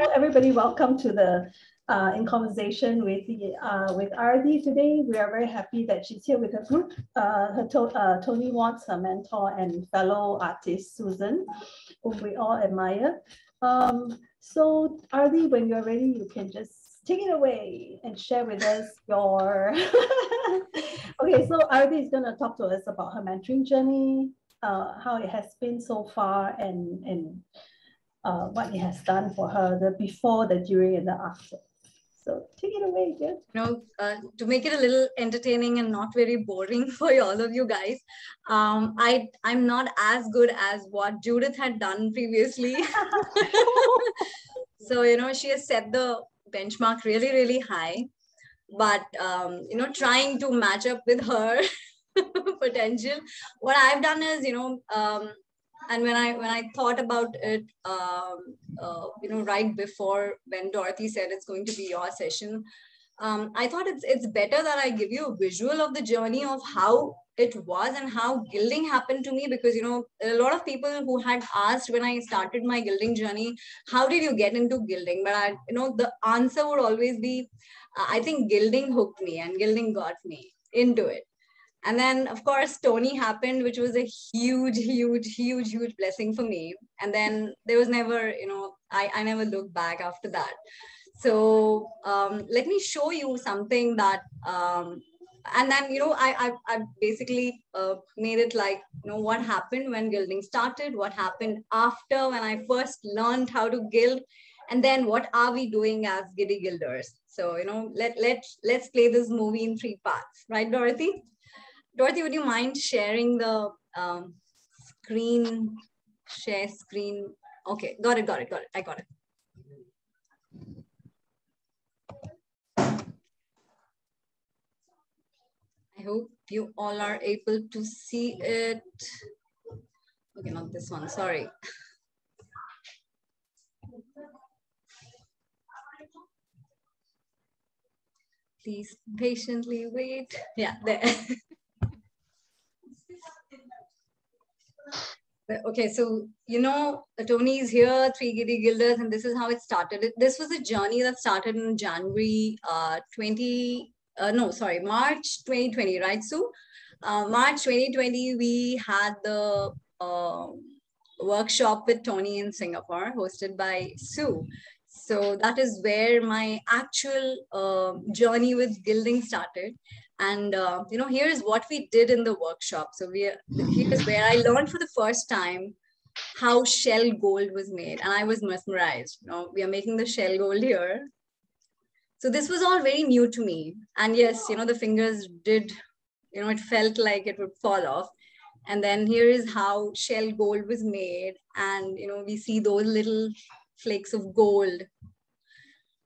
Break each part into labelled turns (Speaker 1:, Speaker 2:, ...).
Speaker 1: So everybody, welcome to the uh, in conversation with the uh, with Ardi today. We are very happy that she's here with her group. Uh, her to, uh, Toni Watts, her mentor and fellow artist Susan, whom we all admire. Um, so Ardi, when you're ready, you can just take it away and share with us your. okay, so Ardi is going to talk to us about her mentoring journey, uh, how it has been so far, and and uh, what it has done for her, the before, the during, and the after. So take it away, Jill.
Speaker 2: You know, uh, to make it a little entertaining and not very boring for all of you guys, um, I I'm not as good as what Judith had done previously. so you know, she has set the benchmark really really high, but um, you know, trying to match up with her potential. What I've done is, you know, um, and when i when i thought about it um, uh, you know right before when dorothy said it's going to be your session um, i thought it's it's better that i give you a visual of the journey of how it was and how gilding happened to me because you know a lot of people who had asked when i started my gilding journey how did you get into gilding? But i you know the answer would always be i think gilding hooked me and gilding got me into it and then, of course, Toni happened, which was a huge, huge, huge, huge blessing for me. And then there was never, you know, I, I never looked back after that. So um, let me show you something that, um, and then, you know, I, I, I basically uh, made it like, you know, what happened when gilding started, what happened after when I first learned how to gild, and then what are we doing as giddy gilders? So, you know, let, let, let's play this movie in three parts, right, Dorothy? Dorothy, would you mind sharing the um, screen, share screen? Okay, got it, got it, got it. I got it. I hope you all are able to see it. Okay, not this one, sorry. Please patiently wait. Yeah, there. okay so you know toni is here three giddy gilders and this is how it started. This was a journey that started in january uh 20 uh, no sorry march 2020 right? So uh, march 2020 we had the uh, workshop with toni in singapore hosted by sue. So that is where my actual uh, journey with gilding started and uh, you know here's what we did in the workshop. So we here's where i learned for the first time how shell gold was made. And i was mesmerized you know we are making the shell gold here. So this was all very new to me. And yes you know the fingers did you know it felt like it would fall off. And then here is how shell gold was made. And you know we see those little flakes of gold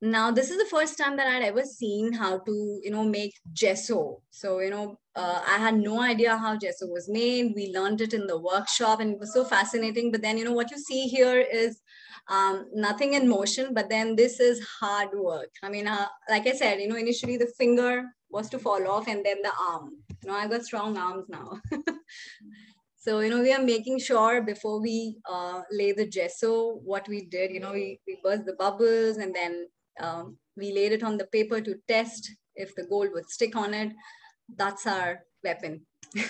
Speaker 2: now this is the first time that i'd ever seen how to you know make gesso. So you know uh, i had no idea how gesso was made. We learned it in the workshop and it was so fascinating. But then you know what you see here is um, nothing in motion but then this is hard work. I mean uh, like i said you know initially the finger was to fall off and then the arm. You know i got strong arms now. So, you know, we are making sure before we uh, lay the gesso, what we did, you know, we, we burst the bubbles and then um, we laid it on the paper to test if the gold would stick on it. That's our weapon.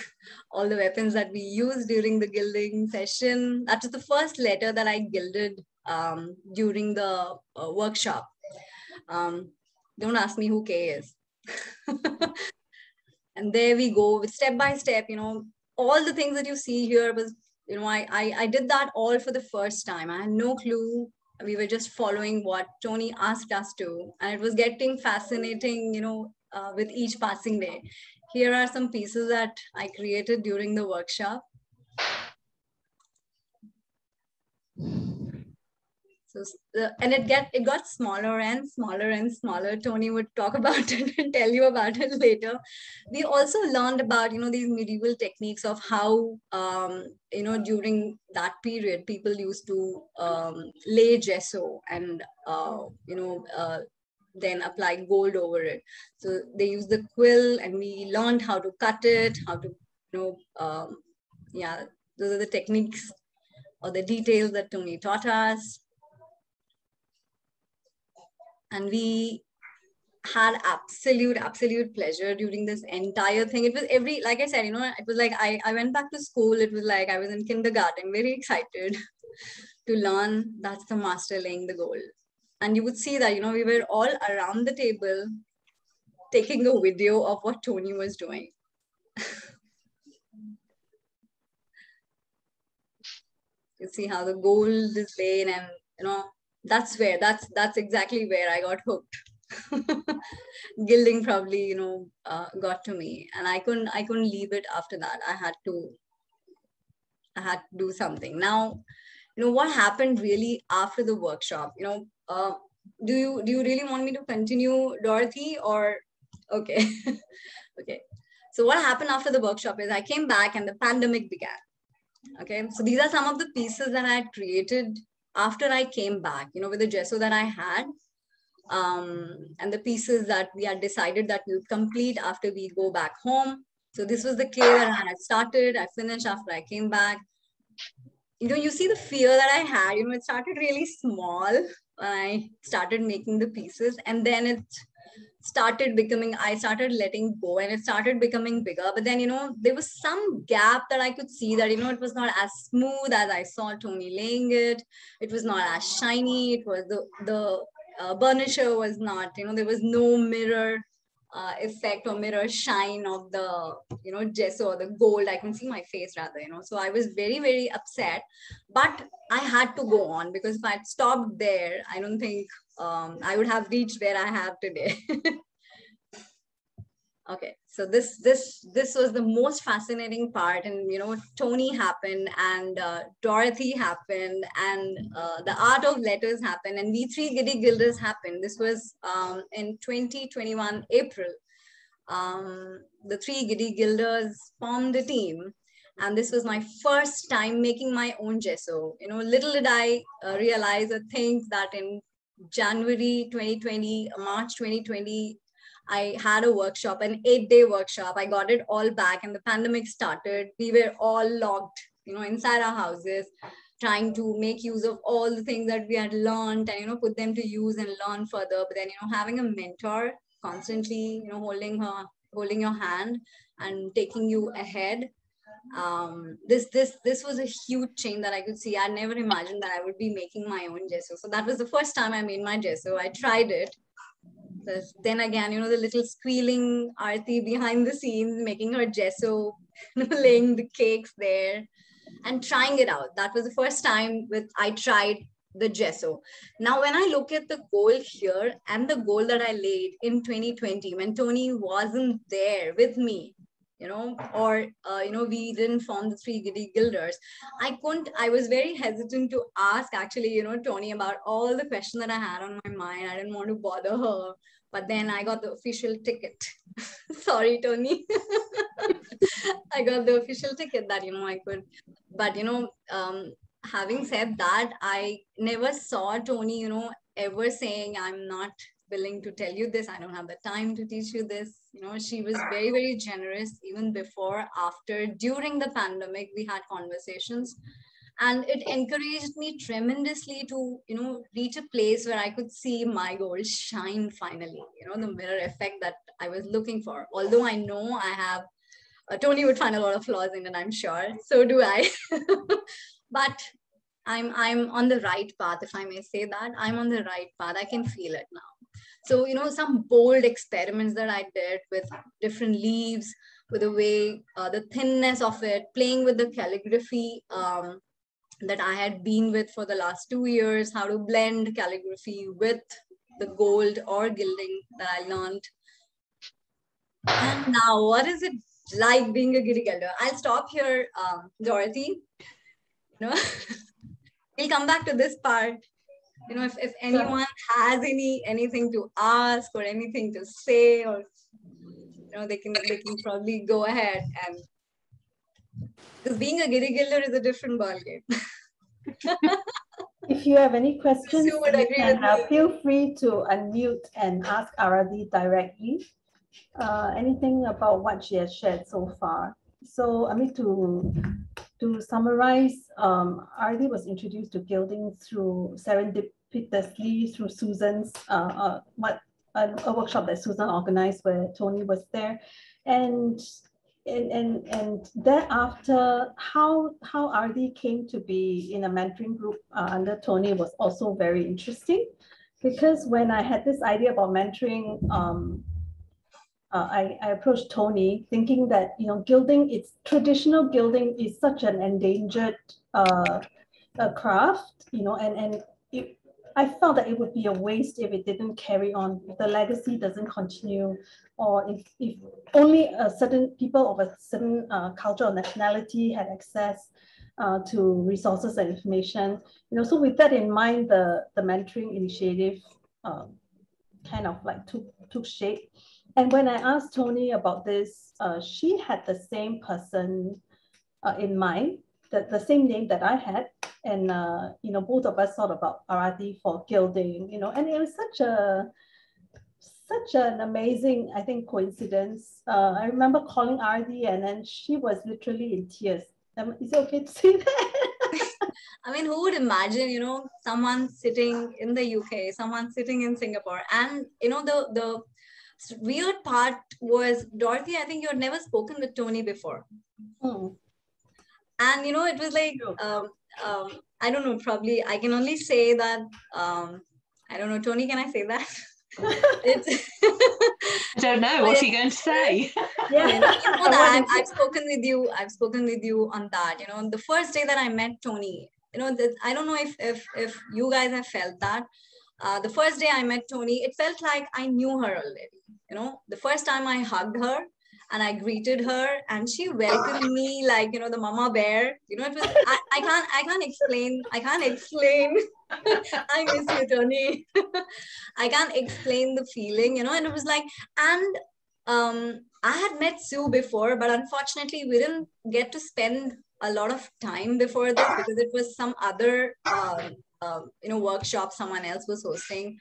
Speaker 2: All the weapons that we used during the gilding session. That was the first letter that I gilded um, during the uh, workshop. Um, don't ask me who K is. and there we go with step by step, you know, all the things that you see here was, you know, I, I, I did that all for the first time. I had no clue we were just following what Toni asked us to, and it was getting fascinating, you know, uh, with each passing day. Here are some pieces that I created during the workshop. So, uh, and it get it got smaller and smaller and smaller. Toni would talk about it and tell you about it later. We also learned about you know these medieval techniques of how um, you know during that period people used to um, lay gesso and uh, you know uh, then apply gold over it. So they use the quill, and we learned how to cut it, how to you know um, yeah those are the techniques or the details that Toni taught us and we had absolute absolute pleasure during this entire thing. It was every like i said you know it was like i i went back to school. It was like i was in kindergarten very excited to learn. That's the master laying the gold and you would see that you know we were all around the table taking a video of what toni was doing. You see how the gold is laid and you know that's where that's that's exactly where i got hooked. Gilding probably you know uh, got to me. And i couldn't i couldn't leave it after that. I had to i had to do something. Now you know what happened really after the workshop you know uh, do you do you really want me to continue dorothy or okay. Okay. So what happened after the workshop is i came back and the pandemic began. Okay. So these are some of the pieces that i had created after i came back you know with the gesso that i had um, and the pieces that we had decided that we would complete after we go back home. So this was the clay that I had started. I finished after I came back. You know, you see the fear that I had, you know, it started really small when I started making the pieces and then it started becoming, I started letting go and it started becoming bigger. But then, you know, there was some gap that I could see that, you know, it was not as smooth as I saw Toni laying it. It was not as shiny. It was the, the uh, burnisher was not, you know, there was no mirror uh, effect or mirror shine of the, you know, gesso or the gold. I can see my face rather, you know. So I was very, very upset, but I had to go on because if I had stopped there, I don't think um, I would have reached where I have today. okay so this this this was the most fascinating part. And you know toni happened and uh, dorothy happened and uh, the art of letters happened and we three giddy gilders happened. This was um, in 2021 april. Um, the three giddy gilders formed a team. And this was my first time making my own gesso. You know little did i uh, realize or think that in january 2020 uh, march 2020 I had a workshop, an eight day workshop. I got it all back, and the pandemic started. We were all locked, you know, inside our houses, trying to make use of all the things that we had learned and, you know, put them to use and learn further. But then, you know, having a mentor constantly, you know, holding her, holding your hand and taking you ahead um, this this this was a huge change that I could see. I never imagined that I would be making my own gesso. So that was the first time I made my gesso. I tried it, then again, you know, the little squealing Aarti behind the scenes, making her gesso, laying the cakes there and trying it out. That was the first time with I tried the gesso. Now, when I look at the goal here and the goal that I laid in 2020, when Toni wasn't there with me, you know, or, uh, you know, we didn't form the three giddy gilders. I couldn't, I was very hesitant to ask actually, you know, Toni about all the questions that I had on my mind. I didn't want to bother her, but then I got the official ticket. Sorry, Toni. I got the official ticket that, you know, I could, but, you know, um, having said that, I never saw Toni, you know, ever saying, I'm not willing to tell you this. I don't have the time to teach you this. You know, she was very, very generous even before, after, during the pandemic, we had conversations. And it encouraged me tremendously to, you know, reach a place where I could see my gold shine finally, you know, the mirror effect that I was looking for. Although I know I have, uh, Toni would find a lot of flaws in it, I'm sure. So do I. but I'm I'm on the right path, if I may say that. I'm on the right path. I can feel it now. So, you know, some bold experiments that I did with different leaves, with the way, uh, the thinness of it, playing with the calligraphy um, that I had been with for the last two years, how to blend calligraphy with the gold or gilding that I learned. And now, what is it like being a giddy gilder? I'll stop here, um, Dorothy. You know, we'll come back to this part you know if, if anyone has any anything to ask or anything to say or you know they can they can probably go ahead and because being a giddy gilder is a different ballgame.
Speaker 1: If you have any questions you would agree can, uh, feel free to unmute and ask Arathi directly. Uh, anything about what she has shared so far? So I mean to to summarize, um, Ardi was introduced to gilding through serendipitously through Susan's uh, uh, what a, workshop that Susan organized where Toni was there, and and and and thereafter, how how Ardi came to be in a mentoring group uh, under Toni was also very interesting, because when I had this idea about mentoring. Um, uh, I, I approached Toni thinking that, you know, gilding, it's traditional gilding is such an endangered uh, craft, you know, and, and it, I felt that it would be a waste if it didn't carry on, if the legacy doesn't continue, or if, if only a certain people of a certain uh, culture or nationality had access uh, to resources and information. You know, so with that in mind, the, the mentoring initiative uh, kind of like took, took shape. And when I asked Toni about this, uh, she had the same person uh, in mind, the, the same name that I had. And, uh, you know, both of us thought about Arathi for gilding, you know, and it was such a, such an amazing, I think, coincidence. Uh, I remember calling Ardi and then she was literally in tears. Um, is it okay to say that?
Speaker 2: I mean, who would imagine, you know, someone sitting in the UK, someone sitting in Singapore, and you know, the the weird part was Dorothy, I think you had never spoken with Toni before. Hmm. And you know, it was like um, um, I don't know, probably I can only say that um, I don't know, Toni, can I say that?
Speaker 3: I don't know. What's he going to say?
Speaker 2: yeah, you know, I've, I've spoken with you. I've spoken with you on that. You know, the first day that I met Toni, you know, that I don't know if if if you guys have felt that. Uh, the first day I met Toni, it felt like I knew her already you know the first time i hugged her and i greeted her and she welcomed me like you know the mama bear. You know it was i, I can't i can't explain i can't explain. I miss you toni. I can't explain the feeling you know and it was like and um i had met sue before but unfortunately we didn't get to spend a lot of time before this because it was some other um, um, you know workshop someone else was hosting.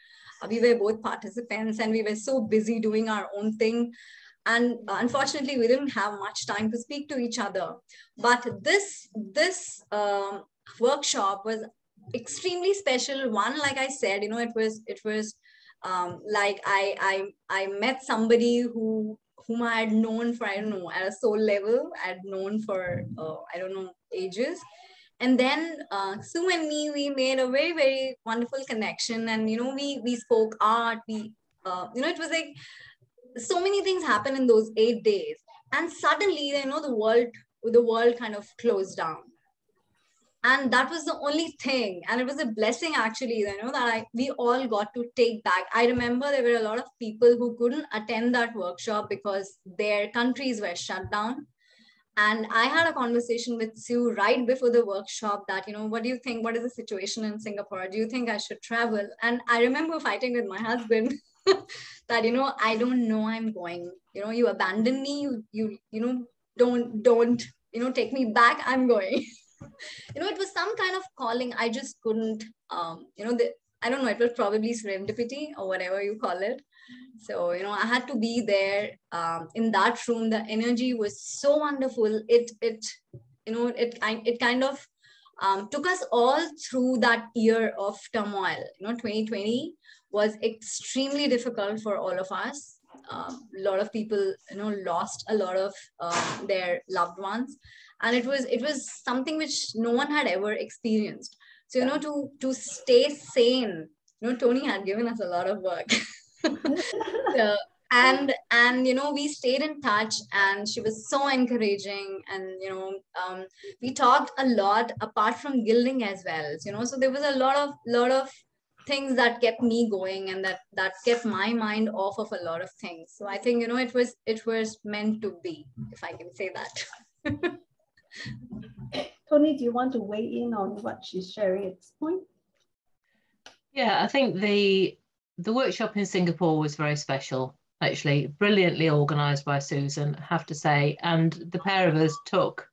Speaker 2: We were both participants and we were so busy doing our own thing and unfortunately we didn't have much time to speak to each other. But this this um, workshop was extremely special. One like i said you know it was it was um, like I, I i met somebody who whom i had known for i don't know at a soul level. I had known for uh, i don't know ages. And then uh, Sue and me, we made a very, very wonderful connection. And, you know, we, we spoke art, we, uh, you know, it was like so many things happen in those eight days. And suddenly, you know, the world, the world kind of closed down. And that was the only thing. And it was a blessing actually, you know, that I, we all got to take back. I remember there were a lot of people who couldn't attend that workshop because their countries were shut down and i had a conversation with sue right before the workshop that you know what do you think what is the situation in singapore do you think i should travel and i remember fighting with my husband that you know i don't know i'm going. You know you abandon me you you you know don't don't you know take me back i'm going. You know it was some kind of calling i just couldn't um you know the, i don't know it was probably serendipity or whatever you call it. So you know i had to be there um, in that room. The energy was so wonderful. It it you know it it kind of um, took us all through that year of turmoil you know 2020 was extremely difficult for all of us. Um, a lot of people you know lost a lot of uh, their loved ones. And it was it was something which no one had ever experienced. So you know to to stay sane you know toni had given us a lot of work. So, and and you know we stayed in touch and she was so encouraging and you know um, we talked a lot apart from gilding as well you know. So there was a lot of lot of things that kept me going and that that kept my mind off of a lot of things so i think you know it was it was meant to be if i can say that
Speaker 1: toni do you want to weigh in on what she's sharing at this point
Speaker 3: yeah i think the the workshop in Singapore was very special, actually, brilliantly organised by Susan, I have to say. And the pair of us took,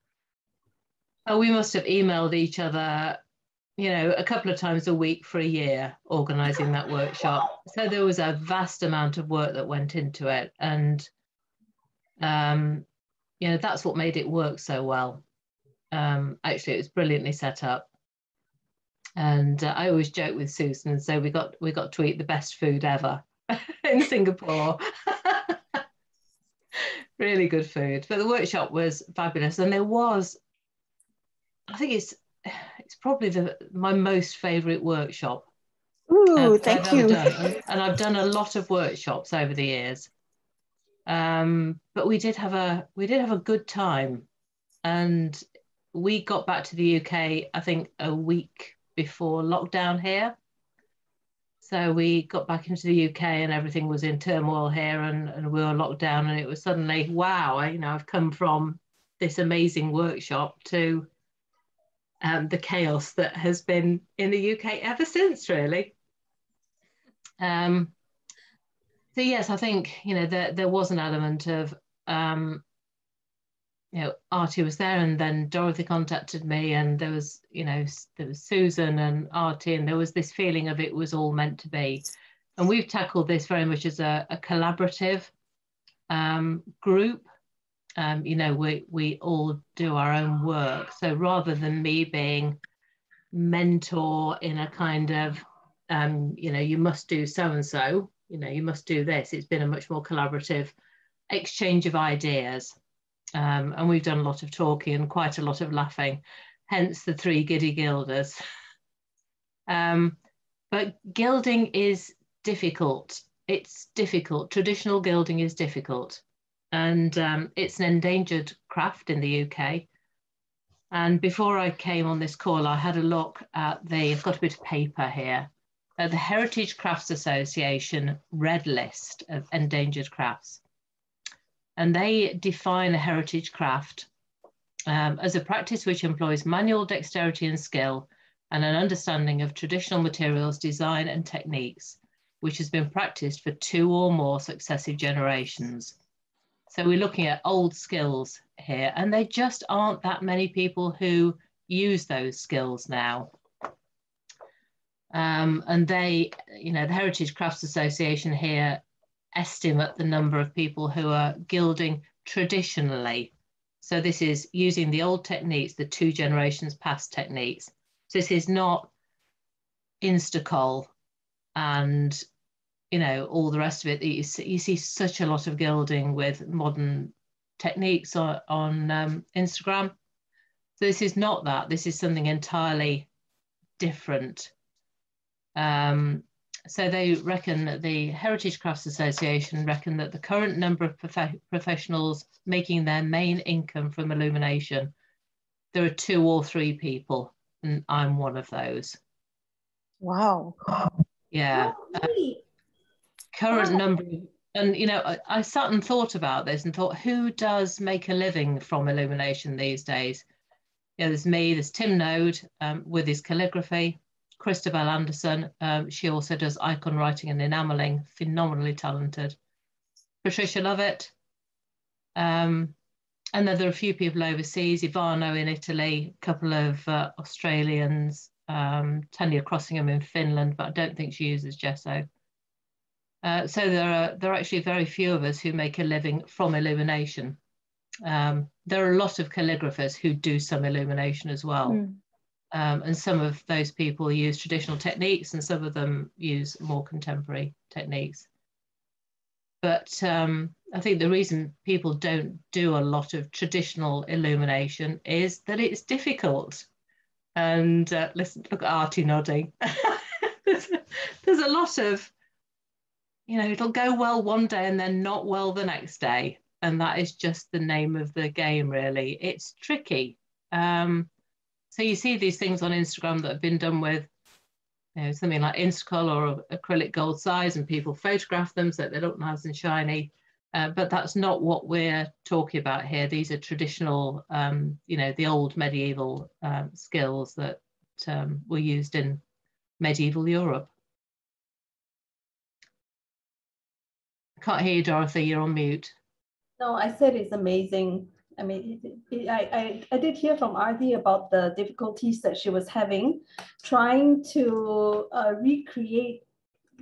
Speaker 3: oh, we must have emailed each other, you know, a couple of times a week for a year organising that workshop. So there was a vast amount of work that went into it. And, um, you know, that's what made it work so well. Um, actually, it was brilliantly set up. And uh, I always joke with Susan and say we got we got to eat the best food ever in Singapore. really good food. But the workshop was fabulous, and there was, I think it's it's probably the my most favourite workshop.
Speaker 4: Ooh, thank I've you.
Speaker 3: And I've done a lot of workshops over the years. Um, but we did have a we did have a good time, and we got back to the UK. I think a week before lockdown here. So we got back into the UK and everything was in turmoil here and, and we were locked down and it was suddenly, wow, I, you know, I've come from this amazing workshop to um, the chaos that has been in the UK ever since, really. Um, so yes, I think you know there there was an element of um, you know Artie was there, and then Dorothy contacted me, and there was you know there was Susan and Artie, and there was this feeling of it was all meant to be, and we've tackled this very much as a, a collaborative um, group. Um, you know, we we all do our own work, so rather than me being mentor in a kind of um, you know you must do so and so you know you must do this it's been a much more collaborative exchange of ideas. Um, and we've done a lot of talking and quite a lot of laughing hence the three giddy gilders um, but gilding is difficult. It's difficult. Traditional gilding is difficult and um, it's an endangered craft in the uk and before I came on this call, I had a look at the, I've got a bit of paper here, uh, the Heritage Crafts Association Red List of Endangered Crafts. And they define a heritage craft um, as a practice which employs manual dexterity and skill and an understanding of traditional materials, design, and techniques, which has been practiced for two or more successive generations. So we're looking at old skills here, and there just aren't that many people who use those skills now. Um, and they, you know, the Heritage Crafts Association here estimate the number of people who are gilding traditionally. So this is using the old techniques, the two generations past techniques. So this is not Instacol and you know all the rest of it. You see, you see such a lot of gilding with modern techniques on, on um, Instagram. So this is not that. This is something entirely different. Um, so they reckon that the Heritage Crafts Association reckon that the current number of prof professionals making their main income from illumination, there are two or three people, and I'm one of those.
Speaker 4: Wow.
Speaker 3: Yeah. Uh, current wow. number, and you know, I, I sat and thought about this and thought, who does make a living from illumination these days? Yeah, there's me, there's Tim Noad um, with his calligraphy. Christabel Anderson, um, she also does icon writing and enameling, phenomenally talented. Patricia Lovett. Um, and then there are a few people overseas, Ivano in Italy, a couple of uh, Australians, um, Tania Crossingham in Finland, but I don't think she uses gesso. Uh, so there are there are actually very few of us who make a living from illumination. Um, there are a lot of calligraphers who do some illumination as well. Mm. Um, and some of those people use traditional techniques and some of them use more contemporary techniques. But um, I think the reason people don't do a lot of traditional illumination is that it's difficult. And uh, listen, look at Artie nodding. there's, there's a lot of, you know, it'll go well one day and then not well the next day. And that is just the name of the game, really. It's tricky. Um, so you see these things on Instagram that have been done with you know, something like Instacol or acrylic gold size, and people photograph them so they look nice and shiny. Uh, but that's not what we're talking about here. These are traditional, um, you know, the old medieval um, skills that um, were used in medieval Europe. Can't hear you, Dorothy. You're on mute.
Speaker 1: No, I said it's amazing. I mean, it, it, I, I, I did hear from Artie about the difficulties that she was having trying to uh, recreate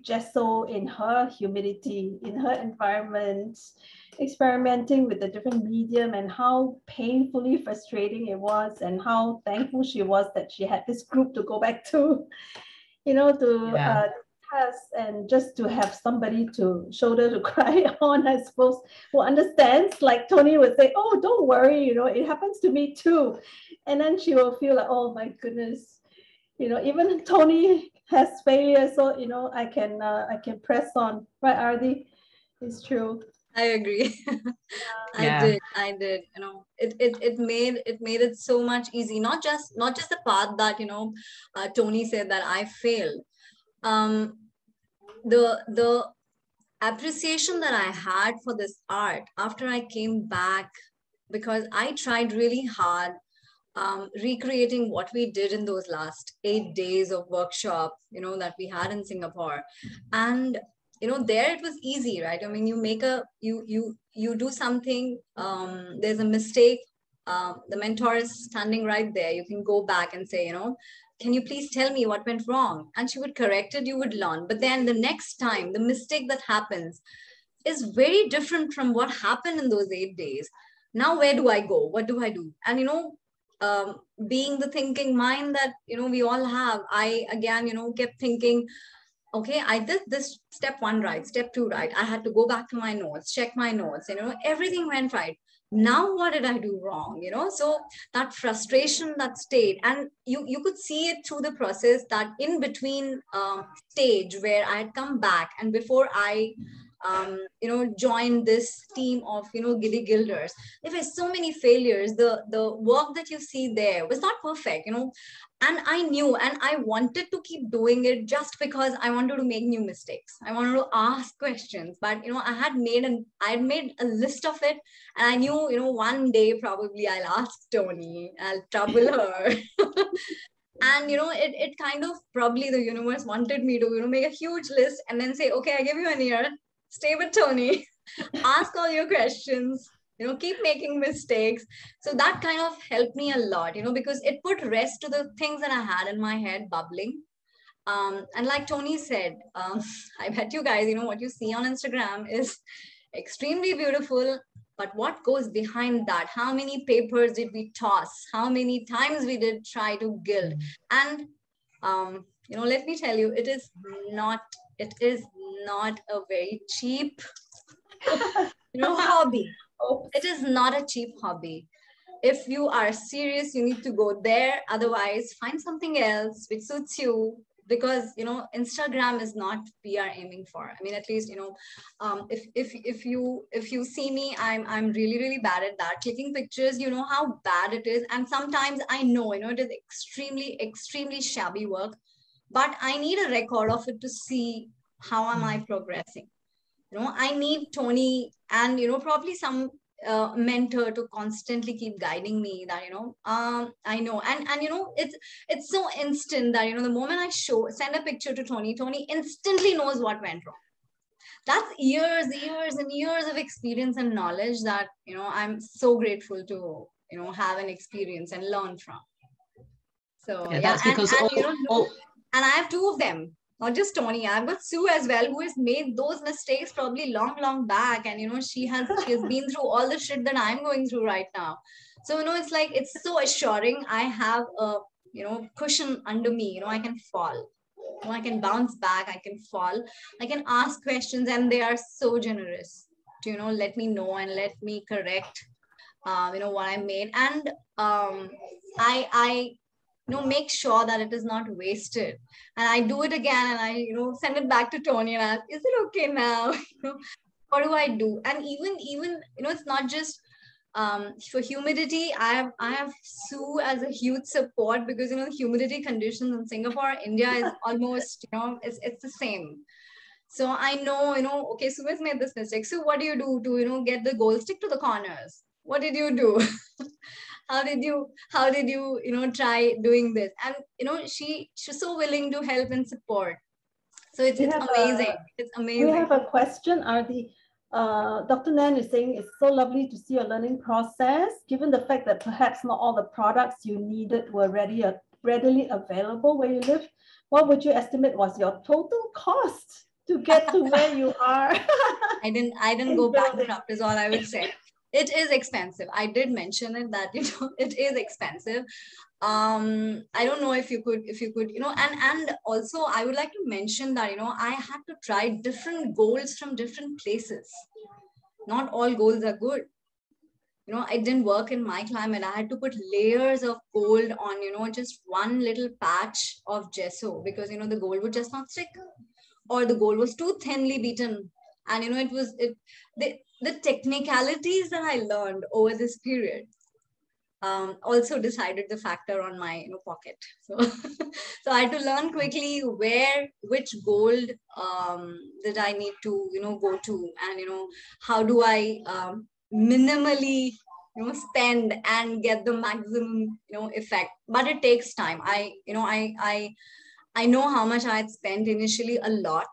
Speaker 1: gesso in her humidity, in her environment, experimenting with the different medium and how painfully frustrating it was and how thankful she was that she had this group to go back to, you know, to yeah. uh, test and just to have somebody to shoulder to cry on, I suppose, who understands, like Toni would say, oh, don't worry, you know, it happens to me too. And then she will feel like, oh my goodness, you know, even Toni has failure, so, you know, I can, uh, I can press on, right, Ardi? It's true.
Speaker 2: I agree. I yeah. did. I did. You know, it, it it made it made it so much easy. Not just not just the part that you know, uh, Toni said that I failed. Um, the the appreciation that I had for this art after I came back because I tried really hard um, recreating what we did in those last eight days of workshop, you know, that we had in Singapore, and you know there it was easy right? I mean you make a you you you do something um, there's a mistake um, the mentor is standing right there. You can go back and say you know can you please tell me what went wrong? And she would correct it you would learn. But then the next time the mistake that happens is very different from what happened in those eight days. Now where do i go? What do i do? And you know um, being the thinking mind that you know we all have i again you know kept thinking okay i did this step one right step two right. I had to go back to my notes check my notes you know everything went right now what did i do wrong you know? So that frustration that stayed and you you could see it through the process that in between um, stage where i had come back and before i um, you know, join this team of, you know, Giddy Gilders. There were so many failures. The, the work that you see there was not perfect, you know, and I knew and I wanted to keep doing it just because I wanted to make new mistakes. I wanted to ask questions, but, you know, I had made an, I had made a list of it and I knew, you know, one day probably I'll ask Toni, I'll trouble her. and you know it, it kind of probably the universe wanted me to you know make a huge list and then say okay i give you an year stay with Toni, ask all your questions, you know, keep making mistakes. So that kind of helped me a lot, you know, because it put rest to the things that I had in my head bubbling. Um, and like Toni said, um, I bet you guys, you know, what you see on Instagram is extremely beautiful. But what goes behind that? How many papers did we toss? How many times we did try to gild? And um, you know, let me tell you, it is not, it is not a very cheap you know hobby. It is not a cheap hobby. If you are serious you need to go there. Otherwise find something else which suits you because you know instagram is not we are aiming for. I mean at least you know um, if if if you if you see me i'm i'm really really bad at that. Clicking pictures you know how bad it is. And sometimes i know you know it is extremely extremely shabby work but i need a record of it to see how am i hmm. progressing? You know i need toni and you know probably some uh, mentor to constantly keep guiding me that you know um i know. And and you know it's it's so instant that you know the moment i show send a picture to toni toni instantly knows what went wrong. That's years years and years of experience and knowledge that you know i'm so grateful to you know have an experience and learn from. So yeah, yeah that's and, because and, all, you know, all... and i have two of them not just Toni, I've got Sue as well, who has made those mistakes probably long, long back. And you know, she has she has been through all the shit that I'm going through right now. So you know, it's like it's so assuring. I have a you know cushion under me. You know, I can fall. You know, I can bounce back. I can fall. I can ask questions, and they are so generous to you know let me know and let me correct. Um, you know what I made, and um, I I you know make sure that it is not wasted and i do it again and i you know send it back to toni and ask is it okay now you know what do i do and even even you know it's not just um, for humidity, I have I have Sue as a huge support because you know humidity conditions in Singapore, India is almost you know it's it's the same. So I know you know okay, Sue has made this mistake. So what do you do to you know get the goal stick to the corners? What did you do? how did you how did you you know try doing this and you know she she's so willing to help and support so it's, it's amazing a, it's amazing
Speaker 1: we have a question Ardi uh, Dr. Nan is saying it's so lovely to see your learning process, given the fact that perhaps not all the products you needed were ready, uh, readily available where you live. What would you estimate was your total cost to get to where you are.
Speaker 2: I didn't I didn't go bankrupt is all I would say. It is expensive. I did mention it that you know it is expensive. Um, I don't know if you could if you could, you know, and and also I would like to mention that you know I had to try different goals from different places. Not all goals are good you know it didn't work in my climate i had to put layers of gold on you know just one little patch of gesso because you know the gold would just not stick or the gold was too thinly beaten and you know it was it the, the technicalities that i learned over this period um, also decided the factor on my you know, pocket. So, so I had to learn quickly where, which gold um, that I need to, you know, go to, and you know, how do I um, minimally you know spend and get the maximum you know effect. But it takes time. I you know i i i know how much i had spent initially a lot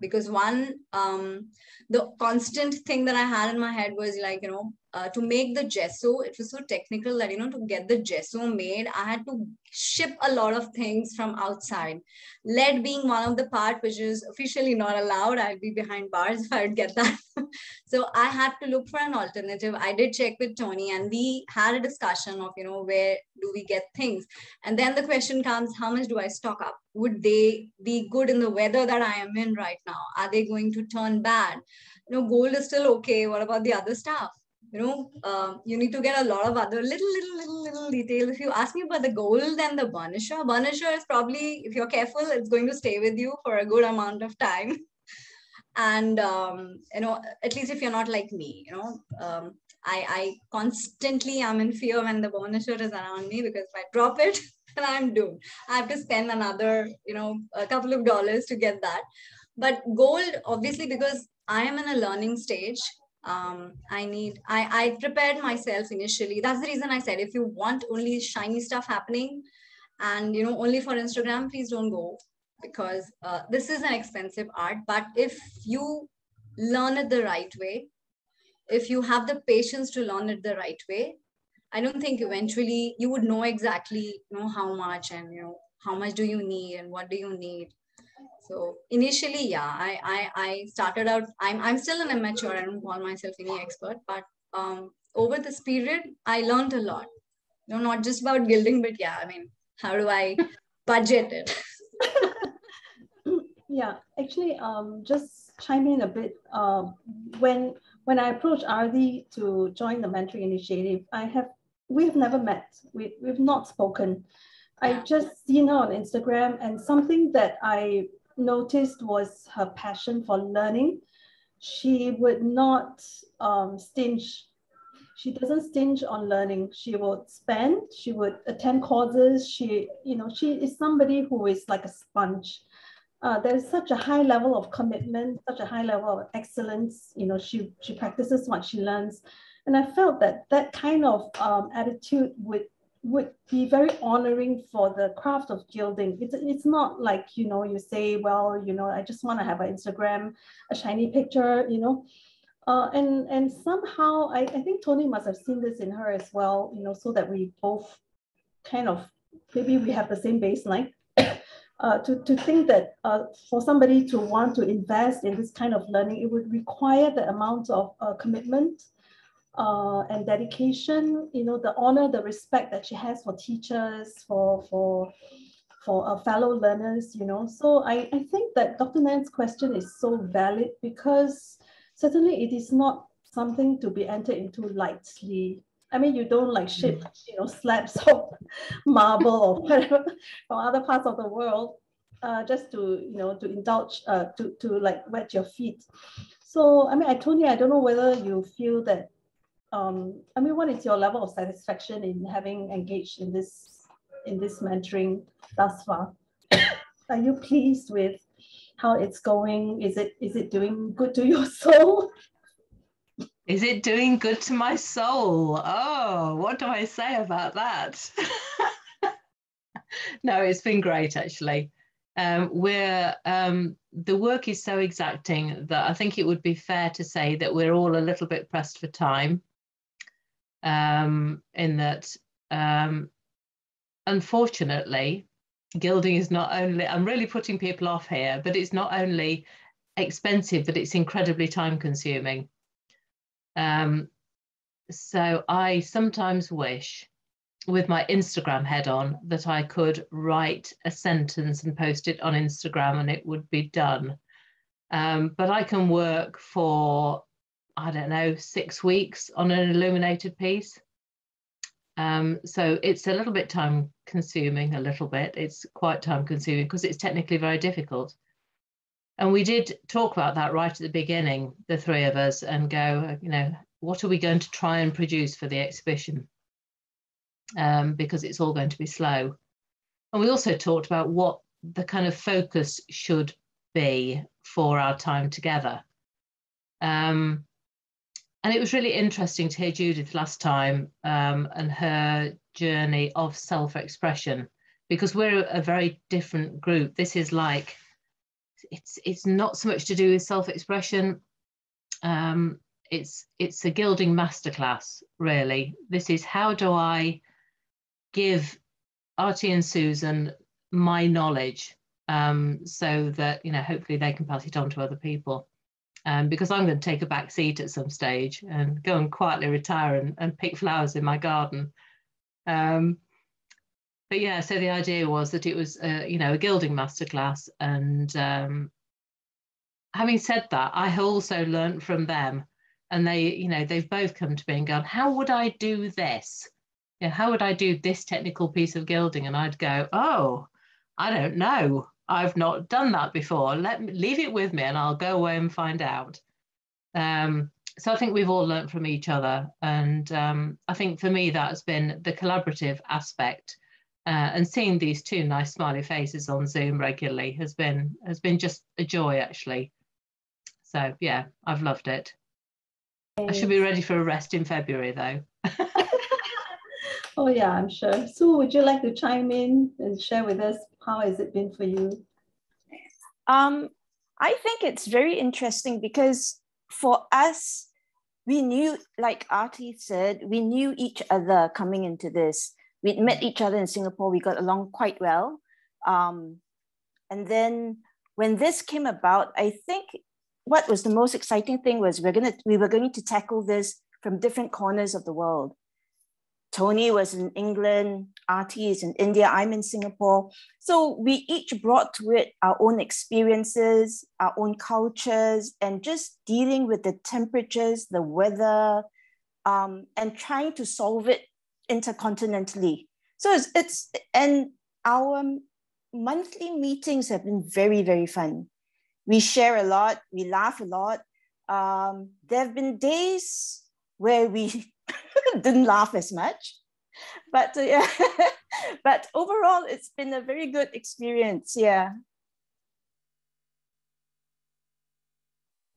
Speaker 2: because one um the constant thing that i had in my head was like you know uh, to make the gesso, it was so technical that, you know, to get the gesso made, I had to ship a lot of things from outside. Lead being one of the part which is officially not allowed. I'd be behind bars if I would get that. so I had to look for an alternative. I did check with Toni and we had a discussion of, you know, where do we get things? And then the question comes, how much do I stock up? Would they be good in the weather that I am in right now? Are they going to turn bad? You know, gold is still okay. What about the other stuff? You know, um, you need to get a lot of other little, little, little, little details. If you ask me about the gold and the burnisher, burnisher is probably, if you're careful, it's going to stay with you for a good amount of time. And, um, you know, at least if you're not like me, you know, um, I, I constantly am in fear when the burnisher is around me because if I drop it, then I'm doomed. I have to spend another, you know, a couple of dollars to get that. But gold, obviously, because I am in a learning stage, um, I need, I, I prepared myself initially. That's the reason I said, if you want only shiny stuff happening and, you know, only for Instagram, please don't go because uh, this is an expensive art. But if you learn it the right way, if you have the patience to learn it the right way, I don't think eventually you would know exactly, you know, how much and, you know, how much do you need and what do you need so initially, yeah, I, I, I started out, I'm, I'm still an amateur. I don't call myself any expert, but um, over this period, I learned a lot. You know, not just about gilding, but yeah, I mean, how do I budget it?
Speaker 1: yeah, actually, um, just chime in a bit. Um, when when I approached Ardi to join the mentoring initiative, I have we have never met. We we've not spoken. I just seen her on Instagram and something that I noticed was her passion for learning. She would not um, stinge. She doesn't stinge on learning. She would spend, she would attend courses. She, you know, she is somebody who is like a sponge. Uh, there's such a high level of commitment, such a high level of excellence. You know, she, she practices what she learns. And I felt that that kind of um, attitude would would be very honoring for the craft of gilding. It's, it's not like, you know, you say, well, you know, I just want to have an Instagram, a shiny picture, you know. Uh, and, and somehow, I, I think Toni must have seen this in her as well, you know, so that we both kind of, maybe we have the same baseline. Uh, to, to think that uh, for somebody to want to invest in this kind of learning, it would require the amount of uh, commitment uh, and dedication, you know, the honor, the respect that she has for teachers, for, for, for uh, fellow learners, you know. So I, I think that Dr. Nan's question is so valid because certainly it is not something to be entered into lightly. I mean, you don't like ship, mm. you know, slabs of marble or whatever from other parts of the world uh, just to, you know, to indulge, uh, to, to like wet your feet. So, I mean, I told you, I don't know whether you feel that um, I mean, what is your level of satisfaction in having engaged in this in this mentoring thus far? Are you pleased with how it's going? Is it is it doing good to your soul?
Speaker 3: Is it doing good to my soul? Oh, what do I say about that? no, it's been great actually. Um, we're um, the work is so exacting that I think it would be fair to say that we're all a little bit pressed for time um, in that um, unfortunately, gilding is not only, I'm really putting people off here, but it's not only expensive, but it's incredibly time consuming. Um, so I sometimes wish with my Instagram head on that I could write a sentence and post it on Instagram and it would be done. Um, but I can work for, I don't know, six weeks on an illuminated piece. Um, so it's a little bit time consuming, a little bit. It's quite time consuming because it's technically very difficult. And we did talk about that right at the beginning, the three of us, and go, you know, what are we going to try and produce for the exhibition? Um, because it's all going to be slow. And we also talked about what the kind of focus should be for our time together. Um, and it was really interesting to hear Judith last time um, and her journey of self expression because we're a very different group. This is like it's it's not so much to do with self-expression. Um, it's it's a gilding masterclass, really. This is how do I give Artie and Susan my knowledge um, so that you know hopefully they can pass it on to other people. Um, because I'm going to take a back seat at some stage and go and quietly retire and, and pick flowers in my garden. Um, but yeah, so the idea was that it was, a, you know, a gilding masterclass. And um, having said that, I also learned from them. And they, you know, they've both come to me and gone, how would I do this? You know, how would I do this technical piece of gilding? And I'd go, oh, I don't know. I've not done that before. Let me leave it with me and I'll go away and find out. Um, so I think we've all learned from each other. And um, I think for me, that's been the collaborative aspect uh, and seeing these two nice smiley faces on Zoom regularly has been has been just a joy actually. So yeah, I've loved it. I should be ready for a rest in February though.
Speaker 1: oh yeah, I'm sure. Sue, would you like to chime in and share with us how has it been for you?
Speaker 4: Um, I think it's very interesting because for us, we knew, like Artie said, we knew each other coming into this we'd met each other in Singapore. We got along quite well. Um, and then when this came about, I think what was the most exciting thing was we're gonna we were going to tackle this from different corners of the world. Toni was in England, Artie is in India, I'm in Singapore. So we each brought to it our own experiences, our own cultures, and just dealing with the temperatures, the weather, um, and trying to solve it intercontinentally. So it's, it's and our monthly meetings have been very, very fun. We share a lot, we laugh a lot. Um, there have been days where we didn't laugh as much, but uh, yeah. but overall, it's been a very good experience. Yeah.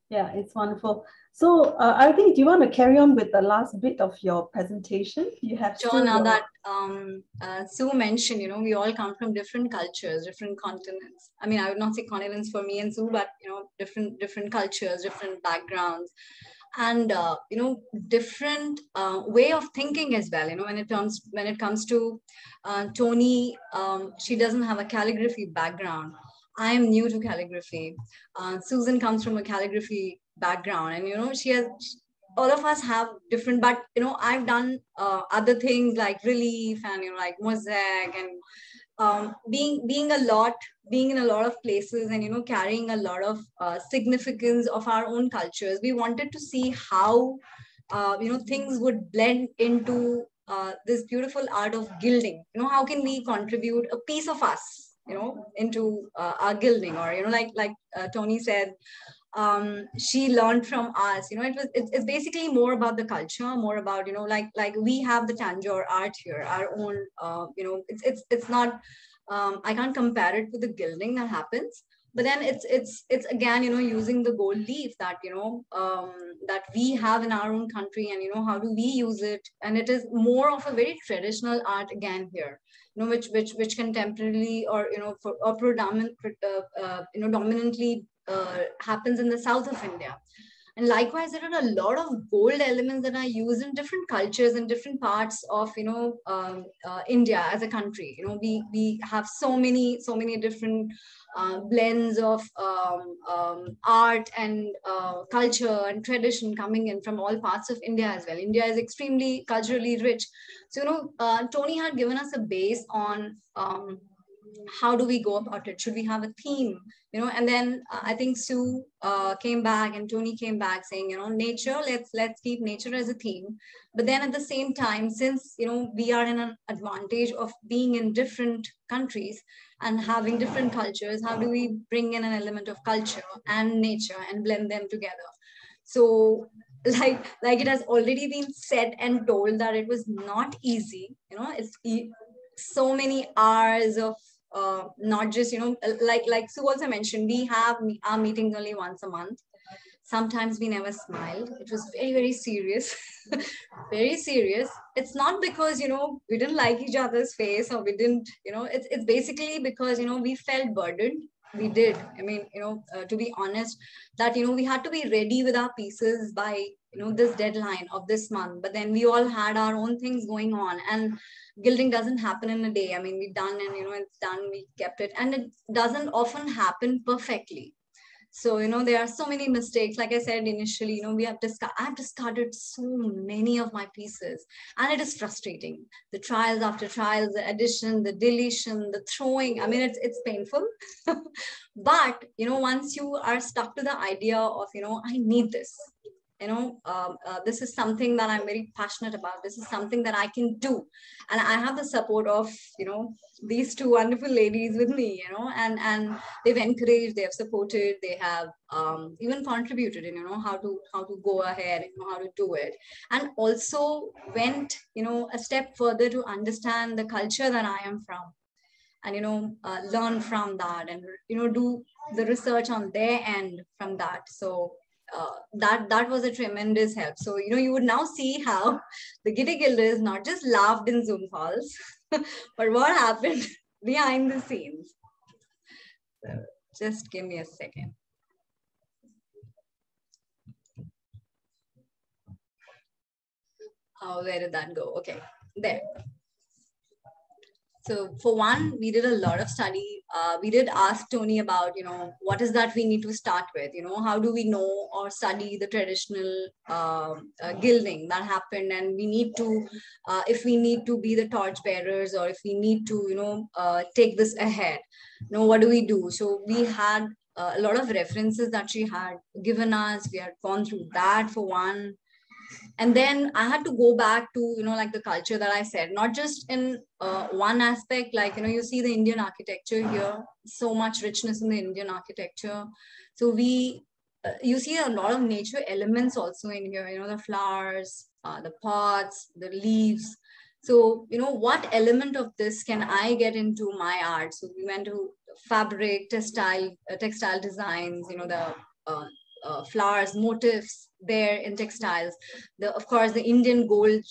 Speaker 1: Yeah, it's wonderful. So uh, I think, do you want to carry on with the last bit of your presentation? You have
Speaker 2: Sure, now that um, uh, Sue mentioned, you know, we all come from different cultures, different continents. I mean, I would not say continents for me and Sue, but, you know, different, different cultures, different backgrounds and uh, you know different uh, way of thinking as well. You know when it comes when it comes to uh, toni um, she doesn't have a calligraphy background. I am new to calligraphy. Uh, susan comes from a calligraphy background. And you know she has all of us have different but you know i've done uh, other things like relief and you know like mosaic and um, being being a lot being in a lot of places and you know carrying a lot of uh, significance of our own cultures we wanted to see how uh, you know things would blend into uh, this beautiful art of gilding. You know how can we contribute a piece of us you know into uh, our gilding? Or you know like like uh, toni said um, she learned from us you know it was it, it's basically more about the culture more about you know like like we have the tanjore art here our own uh, you know it's it's it's not um, i can't compare it with the gilding that happens but then it's it's it's again you know using the gold leaf that you know um, that we have in our own country and you know how do we use it? And it is more of a very traditional art again here you know which which which contemporarily or you know for or predominant uh, uh, you know dominantly uh, happens in the south of India. And likewise, there are a lot of gold elements that are used in different cultures and different parts of, you know, um, uh, India as a country. You know, we we have so many so many different uh, blends of um, um, art and uh, culture and tradition coming in from all parts of India as well. India is extremely culturally rich. So, you know, uh, Toni had given us a base on um, how do we go about it? Should we have a theme? You know, and then uh, I think Sue uh, came back and Toni came back saying, you know, nature. Let's let's keep nature as a theme. But then at the same time, since you know we are in an advantage of being in different countries and having different cultures, how do we bring in an element of culture and nature and blend them together? So like like it has already been said and told that it was not easy you know it's e so many hours of uh, not just you know like like sue also mentioned we have our meetings only once a month. Sometimes we never smiled. It was very very serious. Very serious. It's not because you know we didn't like each other's face or we didn't you know it's, it's basically because you know we felt burdened. We did. I mean you know uh, to be honest that you know we had to be ready with our pieces by you know this deadline of this month. But then we all had our own things going on. And gilding doesn't happen in a day. I mean we've done and you know it's done we kept it. And it doesn't often happen perfectly. So you know there are so many mistakes. Like i said initially you know we have discarded i've discarded so many of my pieces. And it is frustrating. The trials after trials the addition the deletion the throwing. I mean it's it's painful. But you know once you are stuck to the idea of you know i need this you know um, uh, this is something that i'm very passionate about. This is something that i can do. And i have the support of you know these two wonderful ladies with me you know and and they've encouraged they have supported they have um, even contributed in you know how to how to go ahead you know how to do it. And also went you know a step further to understand the culture that i am from and you know uh, learn from that and you know do the research on their end from that. So uh, that that was a tremendous help. So you know you would now see how the Giddy Gilders not just laughed in Zoom calls, but what happened behind the scenes. Just give me a second. Oh, where did that go? Okay, there. So for one, we did a lot of study. Uh, we did ask Toni about, you know, what is that we need to start with? You know, how do we know or study the traditional uh, uh, gilding that happened? And we need to, uh, if we need to be the torch bearers or if we need to, you know, uh, take this ahead, you know, what do we do? So we had uh, a lot of references that she had given us. We had gone through that for one and then i had to go back to you know like the culture that i said not just in uh, one aspect like you know you see the indian architecture here so much richness in the indian architecture. So we uh, you see a lot of nature elements also in here you know the flowers uh, the pots the leaves. So you know what element of this can i get into my art? So we went to fabric textile uh, textile designs you know the uh, flowers, motifs there in textiles. The, of course, the Indian gold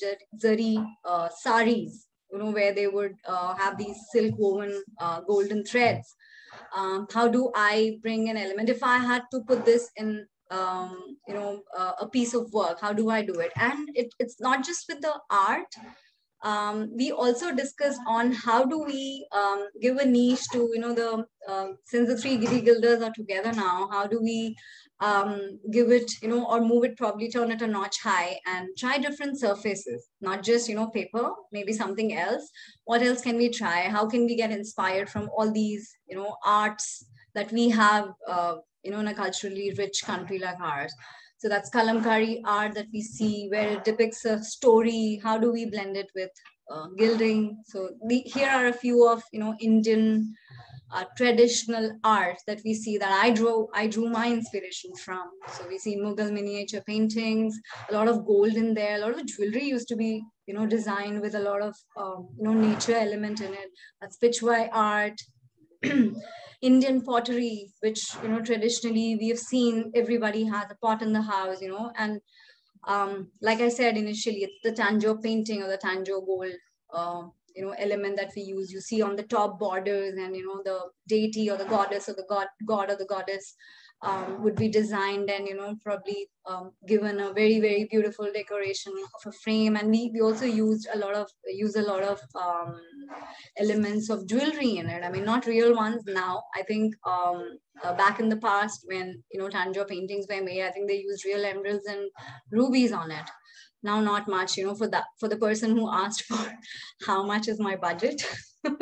Speaker 2: zari uh, saris, you know, where they would uh, have these silk woven uh, golden threads. Um, how do I bring an element? If I had to put this in, um, you know, uh, a piece of work, how do I do it? And it, it's not just with the art, um, we also discussed on how do we um, give a niche to you know the uh, since the three giddy gilders are together now how do we um, give it, you know, or move it, probably turn it a notch high and try different surfaces, not just, you know, paper, maybe something else. What else can we try? How can we get inspired from all these, you know, arts that we have, uh, you know, in a culturally rich country like ours? So that's kalamkari art that we see where it depicts a story. How do we blend it with uh, gilding? So the, here are a few of, you know, Indian uh, traditional art that we see that I drew, I drew my inspiration from. So we see Mughal miniature paintings, a lot of gold in there, a lot of jewelry used to be, you know, designed with a lot of, um, you know, nature element in it. That's Pichwai art, Indian pottery, which, you know, traditionally we have seen everybody has a pot in the house, you know, and um, like I said initially, it's the Tanjore painting or the Tanjore gold uh, you know element that we use. You see on the top borders and you know the deity or the goddess or the god god or the goddess um, would be designed and you know probably um, given a very very beautiful decoration of a frame. And we, we also used a lot of use a lot of um, elements of jewelry in it. I mean not real ones now. I think um, uh, back in the past when you know tanjore paintings were made i think they used real emeralds and rubies on it. Now not much you know for that for the person who asked for how much is my budget.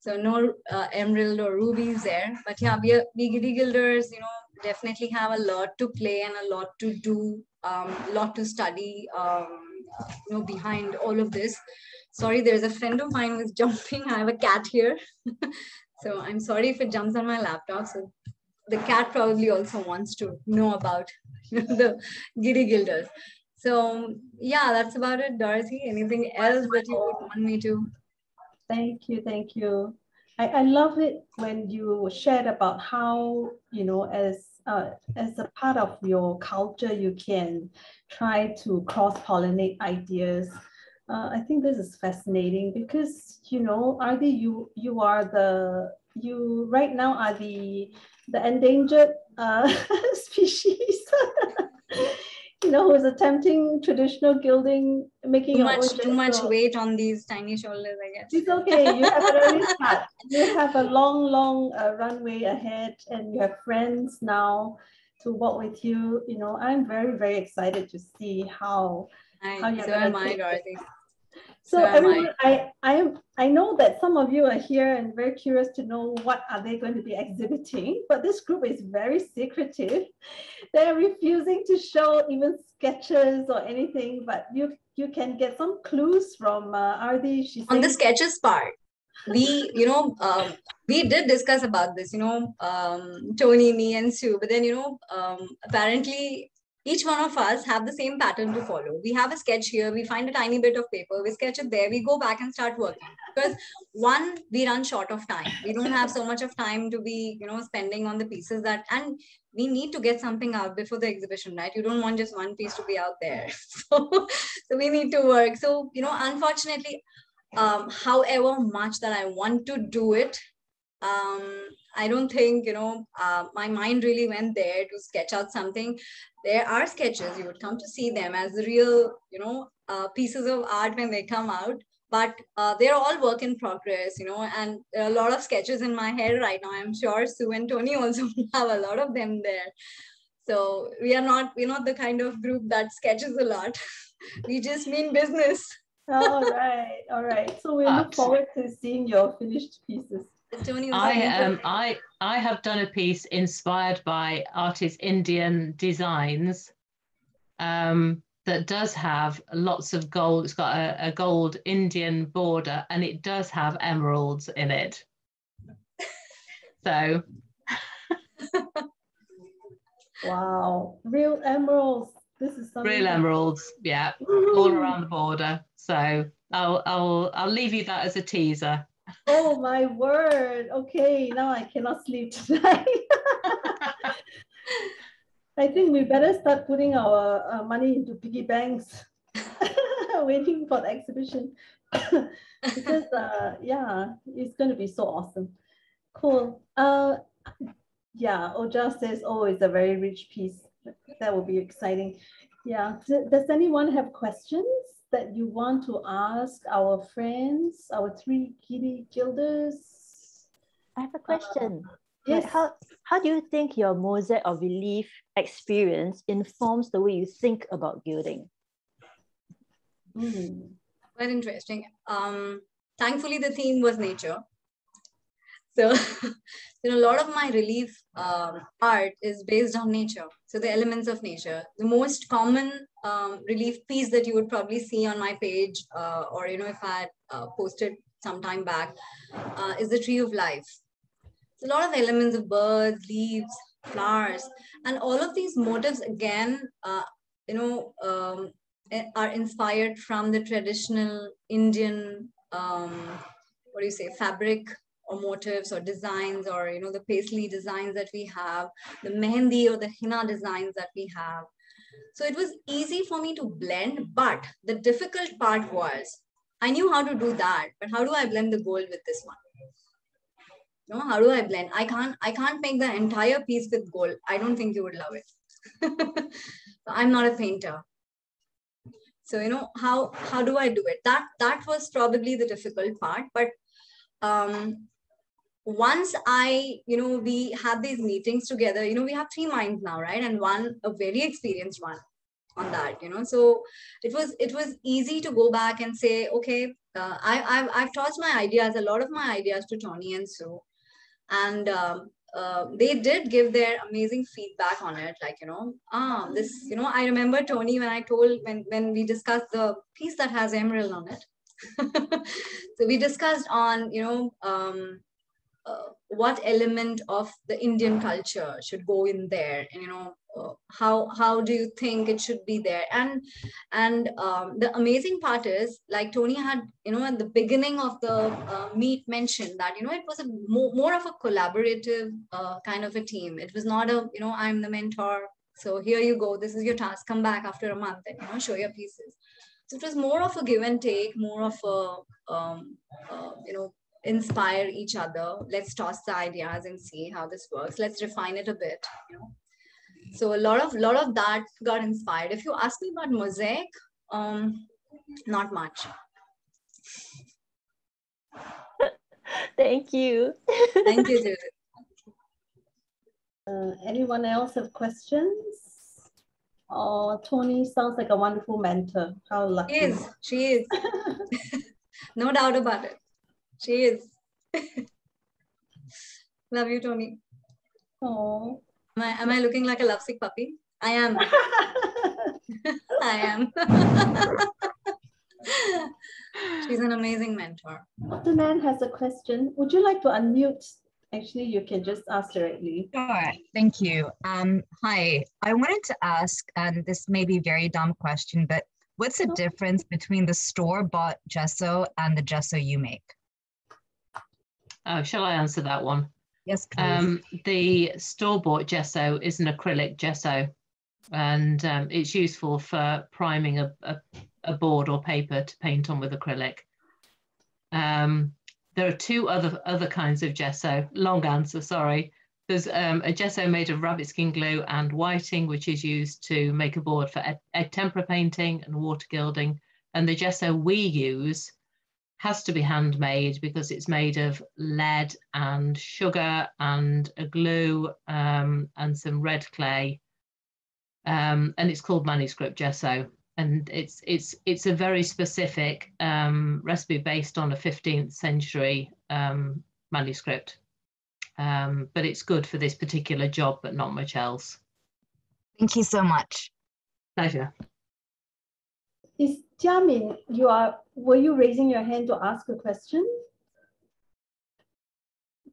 Speaker 2: So no uh, emerald or rubies there. But yeah we are we giddy gilders you know definitely have a lot to play and a lot to do um a lot to study um you know behind all of this sorry there's a friend of mine who's jumping i have a cat here so i'm sorry if it jumps on my laptop so the cat probably also wants to know about the giddy gilders so yeah, that's about it, Dorothy. Anything else that you would want me to?
Speaker 1: Thank you, thank you. I, I love it when you shared about how, you know, as uh, as a part of your culture, you can try to cross-pollinate ideas. Uh, I think this is fascinating because, you know, Adi, you you are the you right now are the the endangered uh, species you know, who is attempting traditional gilding, making
Speaker 2: too much too much weight on these tiny shoulders, I guess.
Speaker 1: It's okay. You have an early start. You have a long, long uh, runway ahead, and you have friends now to walk with you. You know, I'm very, very excited to see how.
Speaker 2: I, how you're so am I, Dorothy.
Speaker 1: So, so everyone, I, I am I know that some of you are here and very curious to know what are they going to be exhibiting, but this group is very secretive. They're refusing to show even sketches or anything, but you you can get some clues from uh, Ardi.
Speaker 2: She's on the sketches part. We, you know, um, we did discuss about this, you know, um, Toni, me, and Sue. But then, you know, um, apparently each one of us have the same pattern to follow. We have a sketch here, we find a tiny bit of paper, we sketch it there, we go back and start working. Because one, we run short of time. We don't have so much of time to be, you know, spending on the pieces that, and we need to get something out before the exhibition, right? You don't want just one piece to be out there. So, so we need to work. So, you know, unfortunately, um, however much that I want to do it, um, I don't think, you know, uh, my mind really went there to sketch out something. There are sketches, you would come to see them as the real, you know, uh, pieces of art when they come out. But uh, they're all work in progress, you know, and there are a lot of sketches in my head right now. I'm sure Sue and Toni also have a lot of them there. So we are not, we're not the kind of group that sketches a lot. we just mean business.
Speaker 1: all right, all right. So we look forward to seeing your finished pieces.
Speaker 3: I um I I have done a piece inspired by artist Indian designs um, that does have lots of gold. It's got a, a gold Indian border and it does have emeralds in it. so
Speaker 1: wow, real emeralds. This is something
Speaker 3: real emeralds, yeah, all around the border. So I'll I'll I'll leave you that as a teaser.
Speaker 1: Oh my word. Okay, now I cannot sleep tonight. I think we better start putting our uh, money into piggy banks, waiting for the exhibition. because uh, yeah, it's going to be so awesome. Cool. Uh, yeah, Oja says, oh, it's a very rich piece. That will be exciting. Yeah. Does anyone have questions? That you want to ask our friends, our three giddy gilders?
Speaker 5: I have a question. Uh, yes. Like how, how do you think your mosaic or relief experience informs the way you think about gilding?
Speaker 2: Mm. Quite interesting. Um, thankfully, the theme was nature. So, you know, a lot of my relief um, art is based on nature. So the elements of nature. The most common um, relief piece that you would probably see on my page, uh, or you know, if I uh, posted some time back, uh, is the tree of life. It's a lot of elements of birds, leaves, flowers, and all of these motifs again, uh, you know, um, are inspired from the traditional Indian, um, what do you say, fabric or motifs or designs or you know the paisley designs that we have the mehendi or the henna designs that we have so it was easy for me to blend but the difficult part was I knew how to do that, but how do I blend the gold with this one? No, how do I blend? I can't, I can't make the entire piece with gold. I don't think you would love it. I'm not a painter. So, you know, how how do I do it? That that was probably the difficult part. But um once I, you know, we have these meetings together, you know, we have three minds now, right? And one, a very experienced one on that, you know. So it was it was easy to go back and say, okay, uh, I, I've, I've tossed my ideas, a lot of my ideas to Toni and Sue. And um, uh, they did give their amazing feedback on it. Like, you know, ah, this, you know, I remember Toni when I told, when, when we discussed the piece that has emerald on it. so we discussed on, you know, um, uh, what element of the Indian culture should go in there, and you know uh, how how do you think it should be there? And and um, the amazing part is like Toni had you know at the beginning of the uh, meet mentioned that you know it was a more, more of a collaborative uh, kind of a team. It was not a you know I'm the mentor, so here you go, this is your task. Come back after a month and you know show your pieces. So it was more of a give and take, more of a um, uh, you know inspire each other. Let's toss the ideas and see how this works. Let's refine it a bit. You know? So a lot of lot of that got inspired. If you ask me about mosaic, um, not much.
Speaker 5: Thank you.
Speaker 2: Thank you, Judith.
Speaker 1: Uh, anyone else have questions? Oh, Toni sounds like a wonderful mentor. How lucky.
Speaker 2: She is. She is. no doubt about it. She is. Love you, Toni.
Speaker 1: Oh.
Speaker 2: Am I, am I looking like a lovesick puppy? I am. I am. She's an amazing mentor.
Speaker 1: Dr. Man has a question. Would you like to unmute? Actually, you can just ask directly.
Speaker 6: Sure, thank you. Um, hi, I wanted to ask, and this may be a very dumb question, but what's the difference between the store-bought gesso and the gesso you make?
Speaker 3: Oh, shall I answer that one?
Speaker 6: Yes, please.
Speaker 3: Um, the store-bought gesso is an acrylic gesso, and um, it's useful for priming a, a, a, board or paper to paint on with acrylic. Um, there are two other other kinds of gesso. Long answer, sorry. There's um, a gesso made of rabbit skin glue and whiting, which is used to make a board for egg, egg tempera painting and water gilding. And the gesso we use has to be handmade because it's made of lead and sugar and a glue um, and some red clay. Um, and it's called manuscript gesso. And it's it's it's a very specific um, recipe based on a 15th century um, manuscript. Um, but it's good for this particular job, but not much else.
Speaker 6: Thank you so much.
Speaker 3: Pleasure.
Speaker 1: Is Jiamin, you are, were you raising your hand to ask a question?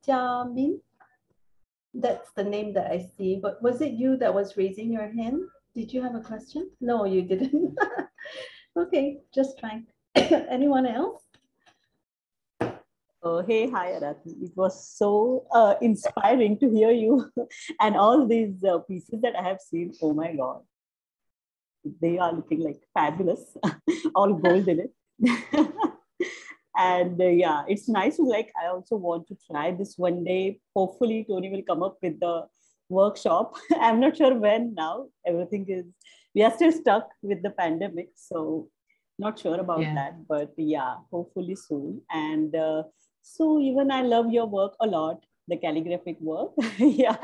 Speaker 1: Jiamin? That's the name that I see, but was it you that was raising your hand? Did you have a question? No, you didn't. okay, just trying. Anyone else?
Speaker 7: Oh, hey, hi, Arathi. It was so uh, inspiring to hear you and all these uh, pieces that I have seen. Oh my God they are looking like fabulous, all gold in it. and uh, yeah, it's nice to like, I also want to try this one day. Hopefully, Toni will come up with the workshop. I'm not sure when now. Everything is, we are still stuck with the pandemic. So, not sure about yeah. that. But yeah, hopefully soon. And uh, so, even I love your work a lot the calligraphic work. yeah.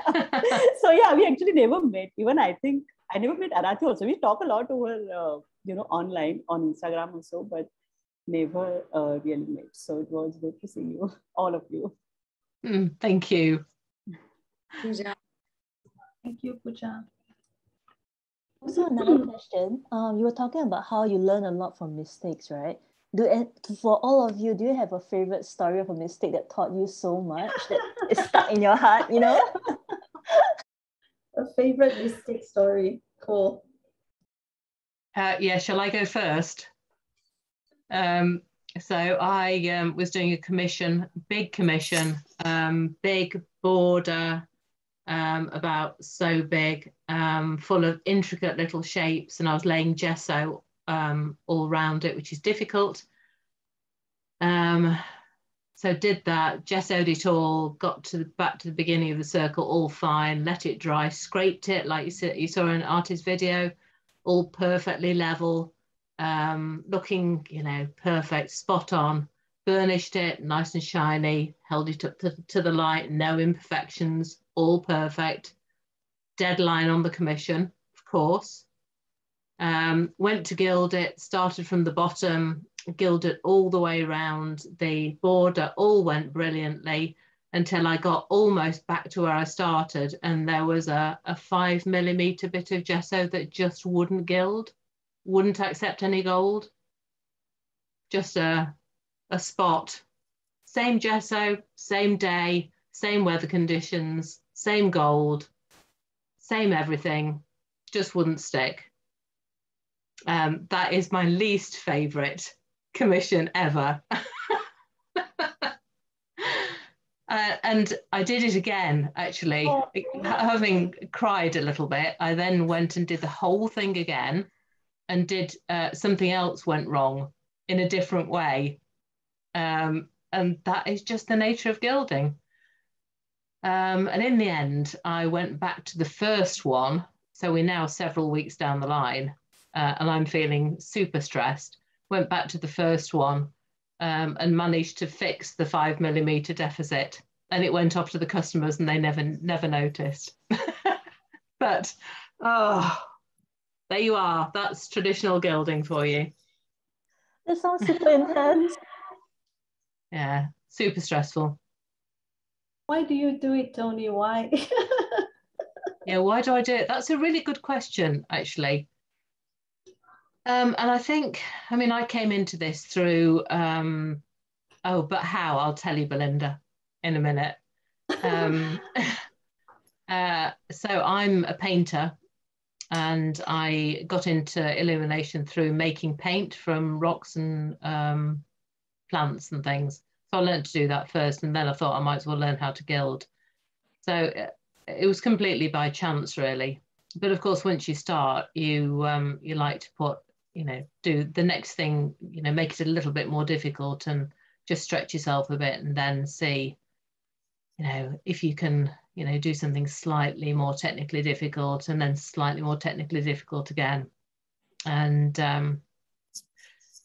Speaker 7: so yeah, we actually never met. Even I think I never met Arathi also. We talk a lot over, uh, you know, online on Instagram also, but never uh, really met. So it was good to see you, all of you.
Speaker 3: Mm, thank you.
Speaker 1: Pooja. Thank you, Pooja.
Speaker 5: Also, another question. Um, you were talking about how you learn a lot from mistakes, right? Do for all of you, do you have a favorite story of a mistake that taught you so much that that is stuck in your heart? You know.
Speaker 1: a favorite mistake story. Cool.
Speaker 3: Uh, yeah, shall I go first? Um, so I um, was doing a commission, big commission, um, big border, um, about so big, um, full of intricate little shapes, and I was laying gesso um, all around it, which is difficult. Um, so did that, gessoed it all, got to the, back to the beginning of the circle, all fine, let it dry, scraped it like you, saw, you saw in Arathi's video, all perfectly level, um, looking, you know, perfect, spot on, burnished it, nice and shiny, held it up to, to the light, no imperfections, all perfect. Deadline on the commission, of course. Um, went to gild it, started from the bottom, gilded all the way around. The border all went brilliantly until I got almost back to where I started, and there was a, a five millimeter bit of gesso that just wouldn't gild, wouldn't accept any gold. Just a, a spot. Same gesso, same day, same weather conditions, same gold, same everything, just wouldn't stick. Um, that is my least favorite commission ever. Uh, and I did it again, actually, oh. having cried a little bit. I then went and did the whole thing again and did uh, something else went wrong in a different way. Um, and that is just the nature of gilding. Um, and in the end, I went back to the first one. So we're now several weeks down the line, uh, and I'm feeling super stressed went back to the first one um, and managed to fix the five millimeter deficit. And it went off to the customers and they never, never noticed. but, oh, there you are. That's traditional gilding for you.
Speaker 5: That sounds super intense.
Speaker 3: Yeah, super stressful.
Speaker 1: Why do you do it, Toni? Why?
Speaker 3: yeah, why do I do it? That's a really good question, actually. Um, and I think, I mean, I came into this through, um, oh, but how? I'll tell you, Belinda, in a minute. Um, uh, so I'm a painter and I got into illumination through making paint from rocks and um, plants and things. So I learned to do that first, and then I thought I might as well learn how to gild. So uh, it was completely by chance, really. But of course, once you start, you um, you like to put you know do the next thing you know make it a little bit more difficult and just stretch yourself a bit and then see you know if you can you know do something slightly more technically difficult and then slightly more technically difficult again. And um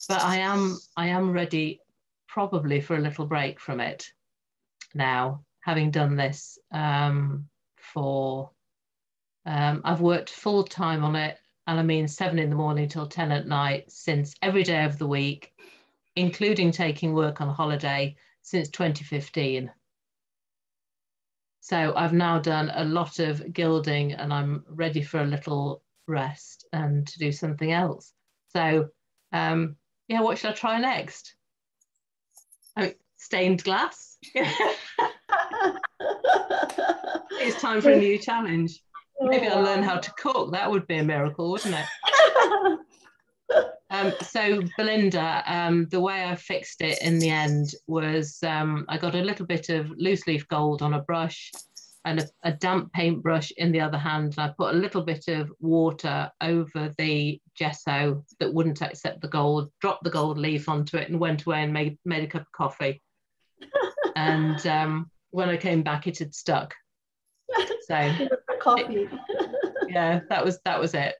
Speaker 3: but i am i am ready probably for a little break from it now having done this um for um, I've worked full time on it and I mean seven in the morning till 10 at night since every day of the week, including taking work on holiday since 2015. So I've now done a lot of gilding and I'm ready for a little rest and to do something else. So um, yeah, what should I try next? Oh, stained glass. it's time for a new challenge. Maybe I'll learn how to cook. That would be a miracle, wouldn't it? um, so, Belinda, um, the way I fixed it in the end was um, I got a little bit of loose leaf gold on a brush and a, a damp paintbrush in the other hand. And I put a little bit of water over the gesso that wouldn't accept the gold, dropped the gold leaf onto it, and went away and made, made a cup of coffee. and um, when I came back, it had stuck. So
Speaker 1: coffee.
Speaker 3: yeah, that was that was it.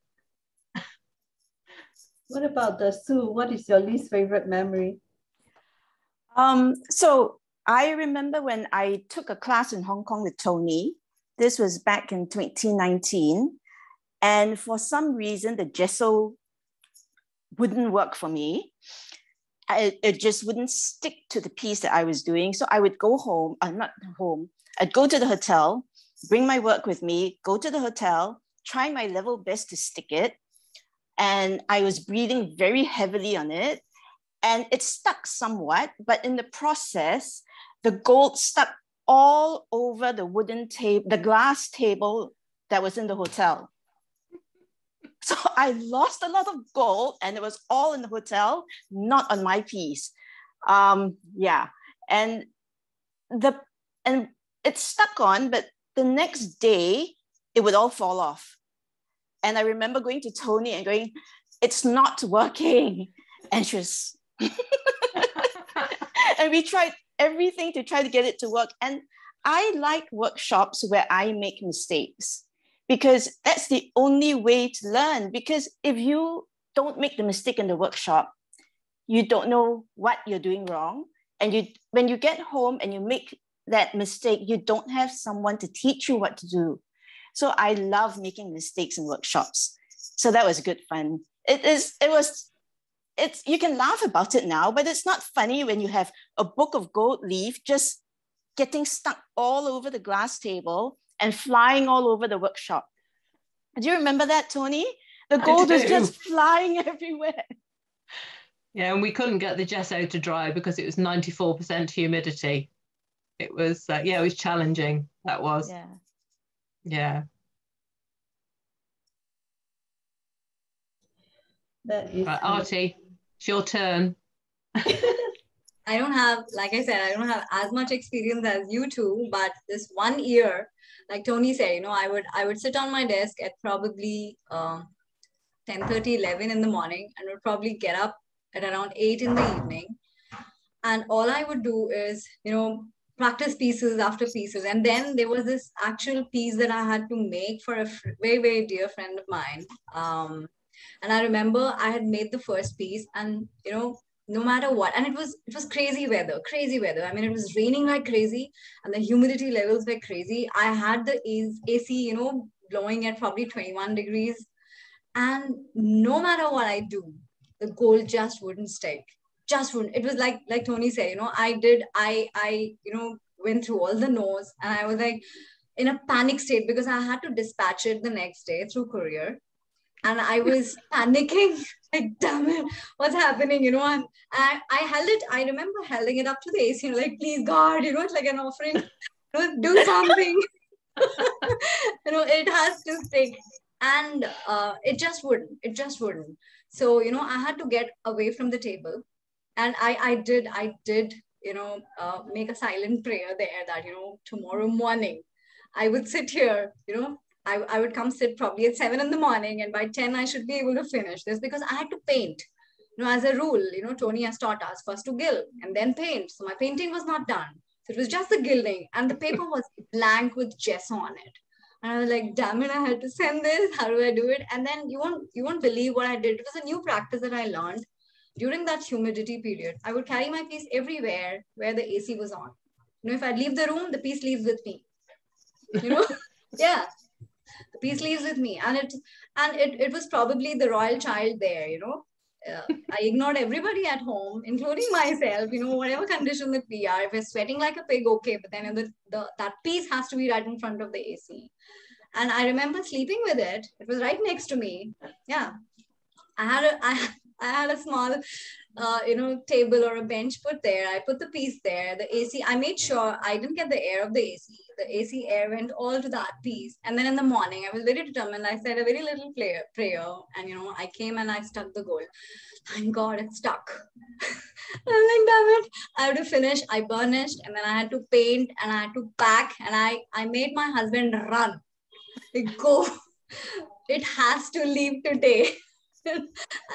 Speaker 1: What about the Sue? What is your least favorite memory?
Speaker 4: Um, so I remember when I took a class in Hong Kong with Toni. This was back in 2019. And for some reason, the gesso wouldn't work for me. I, it just wouldn't stick to the piece that I was doing. So I would go home, I'm uh, not home, I'd go to the hotel, bring my work with me, go to the hotel, try my level best to stick it. And I was breathing very heavily on it. And it stuck somewhat, but in the process, the gold stuck all over the wooden table, the glass table that was in the hotel. So I lost a lot of gold and it was all in the hotel, not on my piece. Um, yeah. And the and it stuck on, but the next day, it would all fall off. And I remember going to Toni and going, it's not working. And she was, and we tried everything to try to get it to work. And I like workshops where I make mistakes because that's the only way to learn. Because if you don't make the mistake in the workshop, you don't know what you're doing wrong. And you when you get home and you make that mistake, you don't have someone to teach you what to do. So I love making mistakes in workshops. So that was good fun. It is, it was, it's you can laugh about it now, but it's not funny when you have a book of gold leaf just getting stuck all over the glass table and flying all over the workshop. Do you remember that, Toni? The gold was just flying everywhere.
Speaker 3: Yeah, and we couldn't get the gesso to dry because it was 94% humidity. It was, uh, yeah, it was challenging. That was.
Speaker 4: Yeah.
Speaker 3: Yeah.
Speaker 1: That is
Speaker 3: Right, Artie, it's your turn.
Speaker 2: I don't have, like I said, I don't have as much experience as you two, but this one year, like Toni said, you know, I would I would sit on my desk at probably uh, 10 30, 11 in the morning and would probably get up at around 8 in the evening. And all I would do is, you know, practice pieces after pieces. And then there was this actual piece that I had to make for a very, very dear friend of mine. Um, and I remember I had made the first piece and, you know, no matter what and it was it was crazy weather crazy weather i mean it was raining like crazy and the humidity levels were crazy i had the ac you know blowing at probably 21 degrees and no matter what i do the gold just wouldn't stick just wouldn't it was like like toni said you know i did i i you know went through all the no's and i was like in a panic state because i had to dispatch it the next day through courier and I was panicking, like, damn it, what's happening? You know, and I, I held it, I remember holding it up to the AC, you know, like, please, God, you know, it's like an offering, you know, do something. you know, it has to stick. And uh, it just wouldn't, it just wouldn't. So, you know, I had to get away from the table. And I, I did, I did, you know, uh, make a silent prayer there that, you know, tomorrow morning I would sit here, you know, I, I would come sit probably at seven in the morning and by 10 I should be able to finish this because I had to paint. You know, as a rule, you know, Toni has taught us first to gild and then paint. So my painting was not done. So it was just the gilding and the paper was blank with gesso on it. And I was like, damn it, I had to send this. How do I do it? And then you won't you won't believe what I did. It was a new practice that I learned during that humidity period. I would carry my piece everywhere where the AC was on. You know, if I leave the room, the piece leaves with me. You know? yeah the piece leaves with me and it and it, it was probably the royal child there you know uh, I ignored everybody at home, including myself. You know, whatever condition that we are, if we're sweating like a pig, okay, but then the, the that piece has to be right in front of the AC. And I remember sleeping with it. It was right next to me. Yeah, I had a I, I had a small uh, you know, table or a bench put there. I put the piece there. The AC, I made sure I didn't get the air of the AC. The AC air went all to that piece. And then in the morning, I was very determined. I said a very little prayer, prayer and, you know, I came and I stuck the goal. Thank God it stuck. I'm like, damn it. I had to finish. I burnished and then I had to paint and I had to pack and I, I made my husband run. Like, go. It has to leave today. and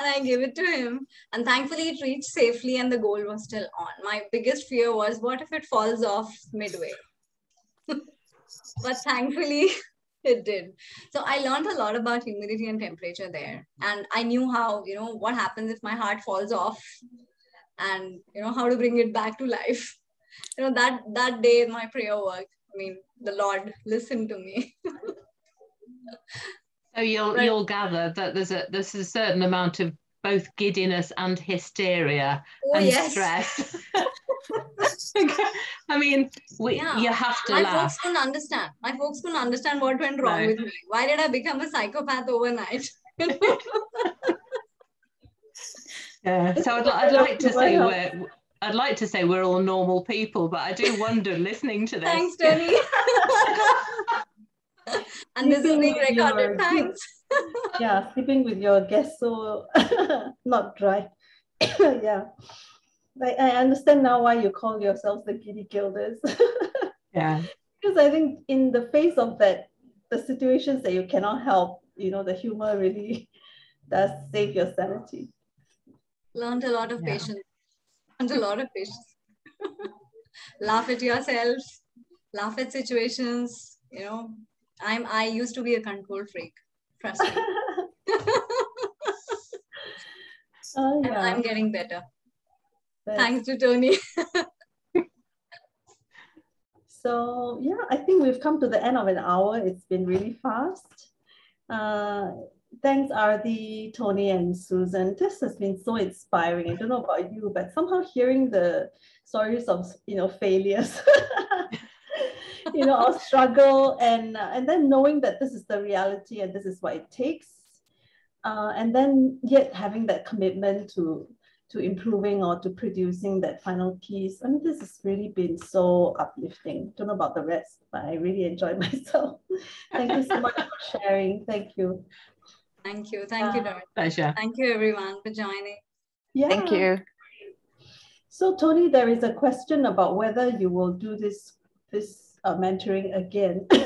Speaker 2: I gave it to him. And thankfully, it reached safely and the goal was still on. My biggest fear was what if it falls off midway? but thankfully, it did. So I learned a lot about humidity and temperature there. And I knew how, you know, what happens if my heart falls off and, you know, how to bring it back to life. You know, that, that day, my prayer worked. I mean, the Lord listened to me.
Speaker 3: So you'll right. you'll gather that there's a there's a certain amount of both giddiness and hysteria oh, and yes. stress. I mean, we yeah. you have to
Speaker 2: My
Speaker 3: laugh.
Speaker 2: folks couldn't understand. My folks couldn't understand what went wrong no. with me. Why did I become a psychopath overnight?
Speaker 3: yeah. So I'd, I'd like to say we're I'd like to say we're all normal people, but I do wonder listening to this.
Speaker 2: Thanks, Toni and this is being recorded. Thanks.
Speaker 1: yeah, sleeping with your gesso not dry. yeah. I, I understand now why you call yourselves the giddy gilders.
Speaker 3: yeah.
Speaker 1: Because I think in the face of that, the situations that you cannot help, you know, the humor really does save your sanity.
Speaker 2: Learned a lot of yeah. patience. Learned a lot of patience. laugh at yourself, laugh at situations. You know, I'm I used to be a control freak. Trust me.
Speaker 1: Oh, yeah.
Speaker 2: I'm getting better.
Speaker 1: That's-
Speaker 2: Thanks to Toni.
Speaker 1: So yeah, I think we've come to the end of an hour. It's been really fast. Uh, thanks, Ardi, Toni, and Susan. This has been so inspiring. I don't know about you, but somehow hearing the stories of you know failures, you know, our struggle, and uh, and then knowing that this is the reality and this is what it takes, uh, and then yet having that commitment to to improving or to producing that final piece. I mean, this has really been so uplifting. Don't know about the rest, but I really enjoyed myself. Thank you so much for sharing. Thank you.
Speaker 2: Thank you. Thank you,
Speaker 1: Uh,
Speaker 2: Dorothy.
Speaker 3: Pleasure.
Speaker 2: Thank you, everyone, for joining.
Speaker 1: Yeah.
Speaker 4: Thank you.
Speaker 1: So Toni, there is a question about whether you will do this this uh, mentoring again.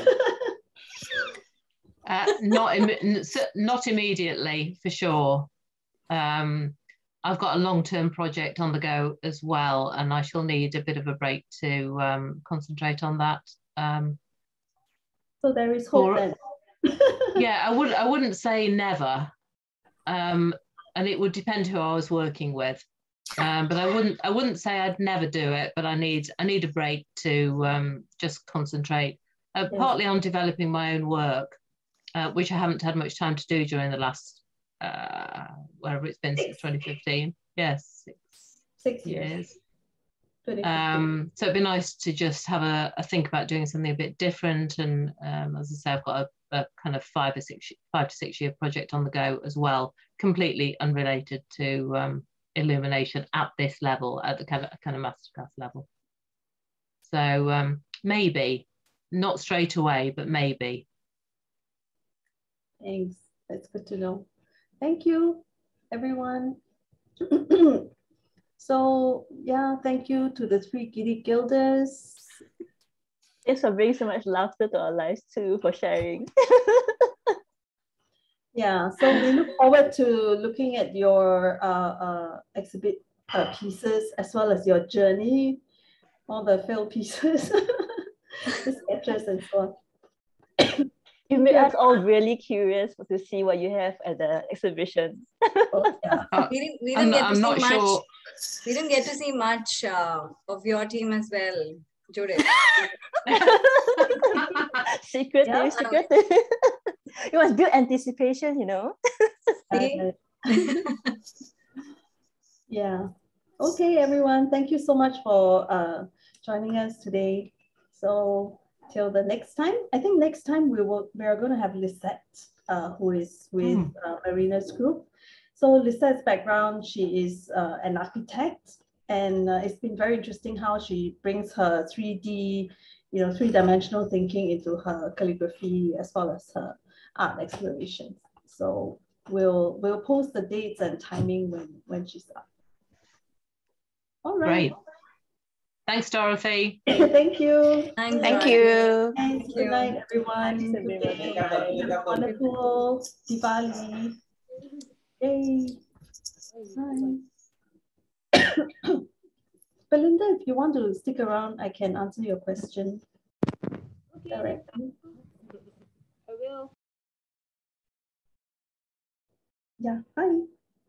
Speaker 3: Uh, not Im- not immediately for sure. Um, I've got a long term project on the go as well, and I shall need a bit of a break to um, concentrate on that. Um,
Speaker 1: so there is hope
Speaker 3: Or-
Speaker 1: then.
Speaker 3: yeah, I would I wouldn't say never, um, and it would depend who I was working with. Um, but I wouldn't I wouldn't say I'd never do it. But I need I need a break to um, just concentrate, uh,
Speaker 1: Yes.
Speaker 3: partly on developing my own work, uh, which I haven't had much time to do during the last uh, wherever it's been since 2015. Yes, six
Speaker 1: Six years.
Speaker 3: years. Um, so it'd be nice to just have a, a think about doing something a bit different. And um, as I say, I've got a, a kind of five or six, five to six year project on the go as well, completely unrelated to um, illumination at this level, at the kind of kind of masterclass level. So um, maybe, not straight away, but maybe.
Speaker 1: Thanks. That's good to know. Thank you, everyone. so yeah, thank you to the three giddy gilders.
Speaker 5: Thanks for bringing so much laughter to our lives too, for sharing.
Speaker 1: Yeah, so we look forward to looking at your uh, uh, exhibit uh, pieces as well as your journey, all the failed pieces, the sketches and so on.
Speaker 5: You made
Speaker 1: Yeah.
Speaker 5: us all really curious to see what you have at the exhibition.
Speaker 1: Oh, yeah.
Speaker 2: We didn't, we
Speaker 3: I'm,
Speaker 2: didn't get to
Speaker 3: I'm
Speaker 2: see much.
Speaker 3: sure.
Speaker 2: We didn't get to see much uh, of your team as well, Judith.
Speaker 5: secretive,
Speaker 1: Yeah.
Speaker 5: secretive. You was build anticipation, you know.
Speaker 2: See?
Speaker 1: Yeah. Okay, everyone. Thank you so much for uh, joining us today. So till the next time, I think next time we will we are going to have Lisette, uh, who is with
Speaker 3: Hmm.
Speaker 1: uh, Marina's group. So Lisette's background, she is uh, an architect, and uh, it's been very interesting how she brings her 3D, you know, three-dimensional thinking into her calligraphy as well as her art explorations. So we'll we'll post the dates and timing when when she's up. All right.
Speaker 3: Great. Thanks, Dorothy.
Speaker 1: Thank you.
Speaker 2: Thanks,
Speaker 4: Thank
Speaker 2: Dorothy.
Speaker 4: you.
Speaker 1: Thanks.
Speaker 2: you.
Speaker 1: Good night, everyone. Good
Speaker 5: everyone.
Speaker 1: day. Have a Wonderful Diwali. Yay. Bye. Belinda, if you want to stick around, I can answer your question directly. Yeah, bye.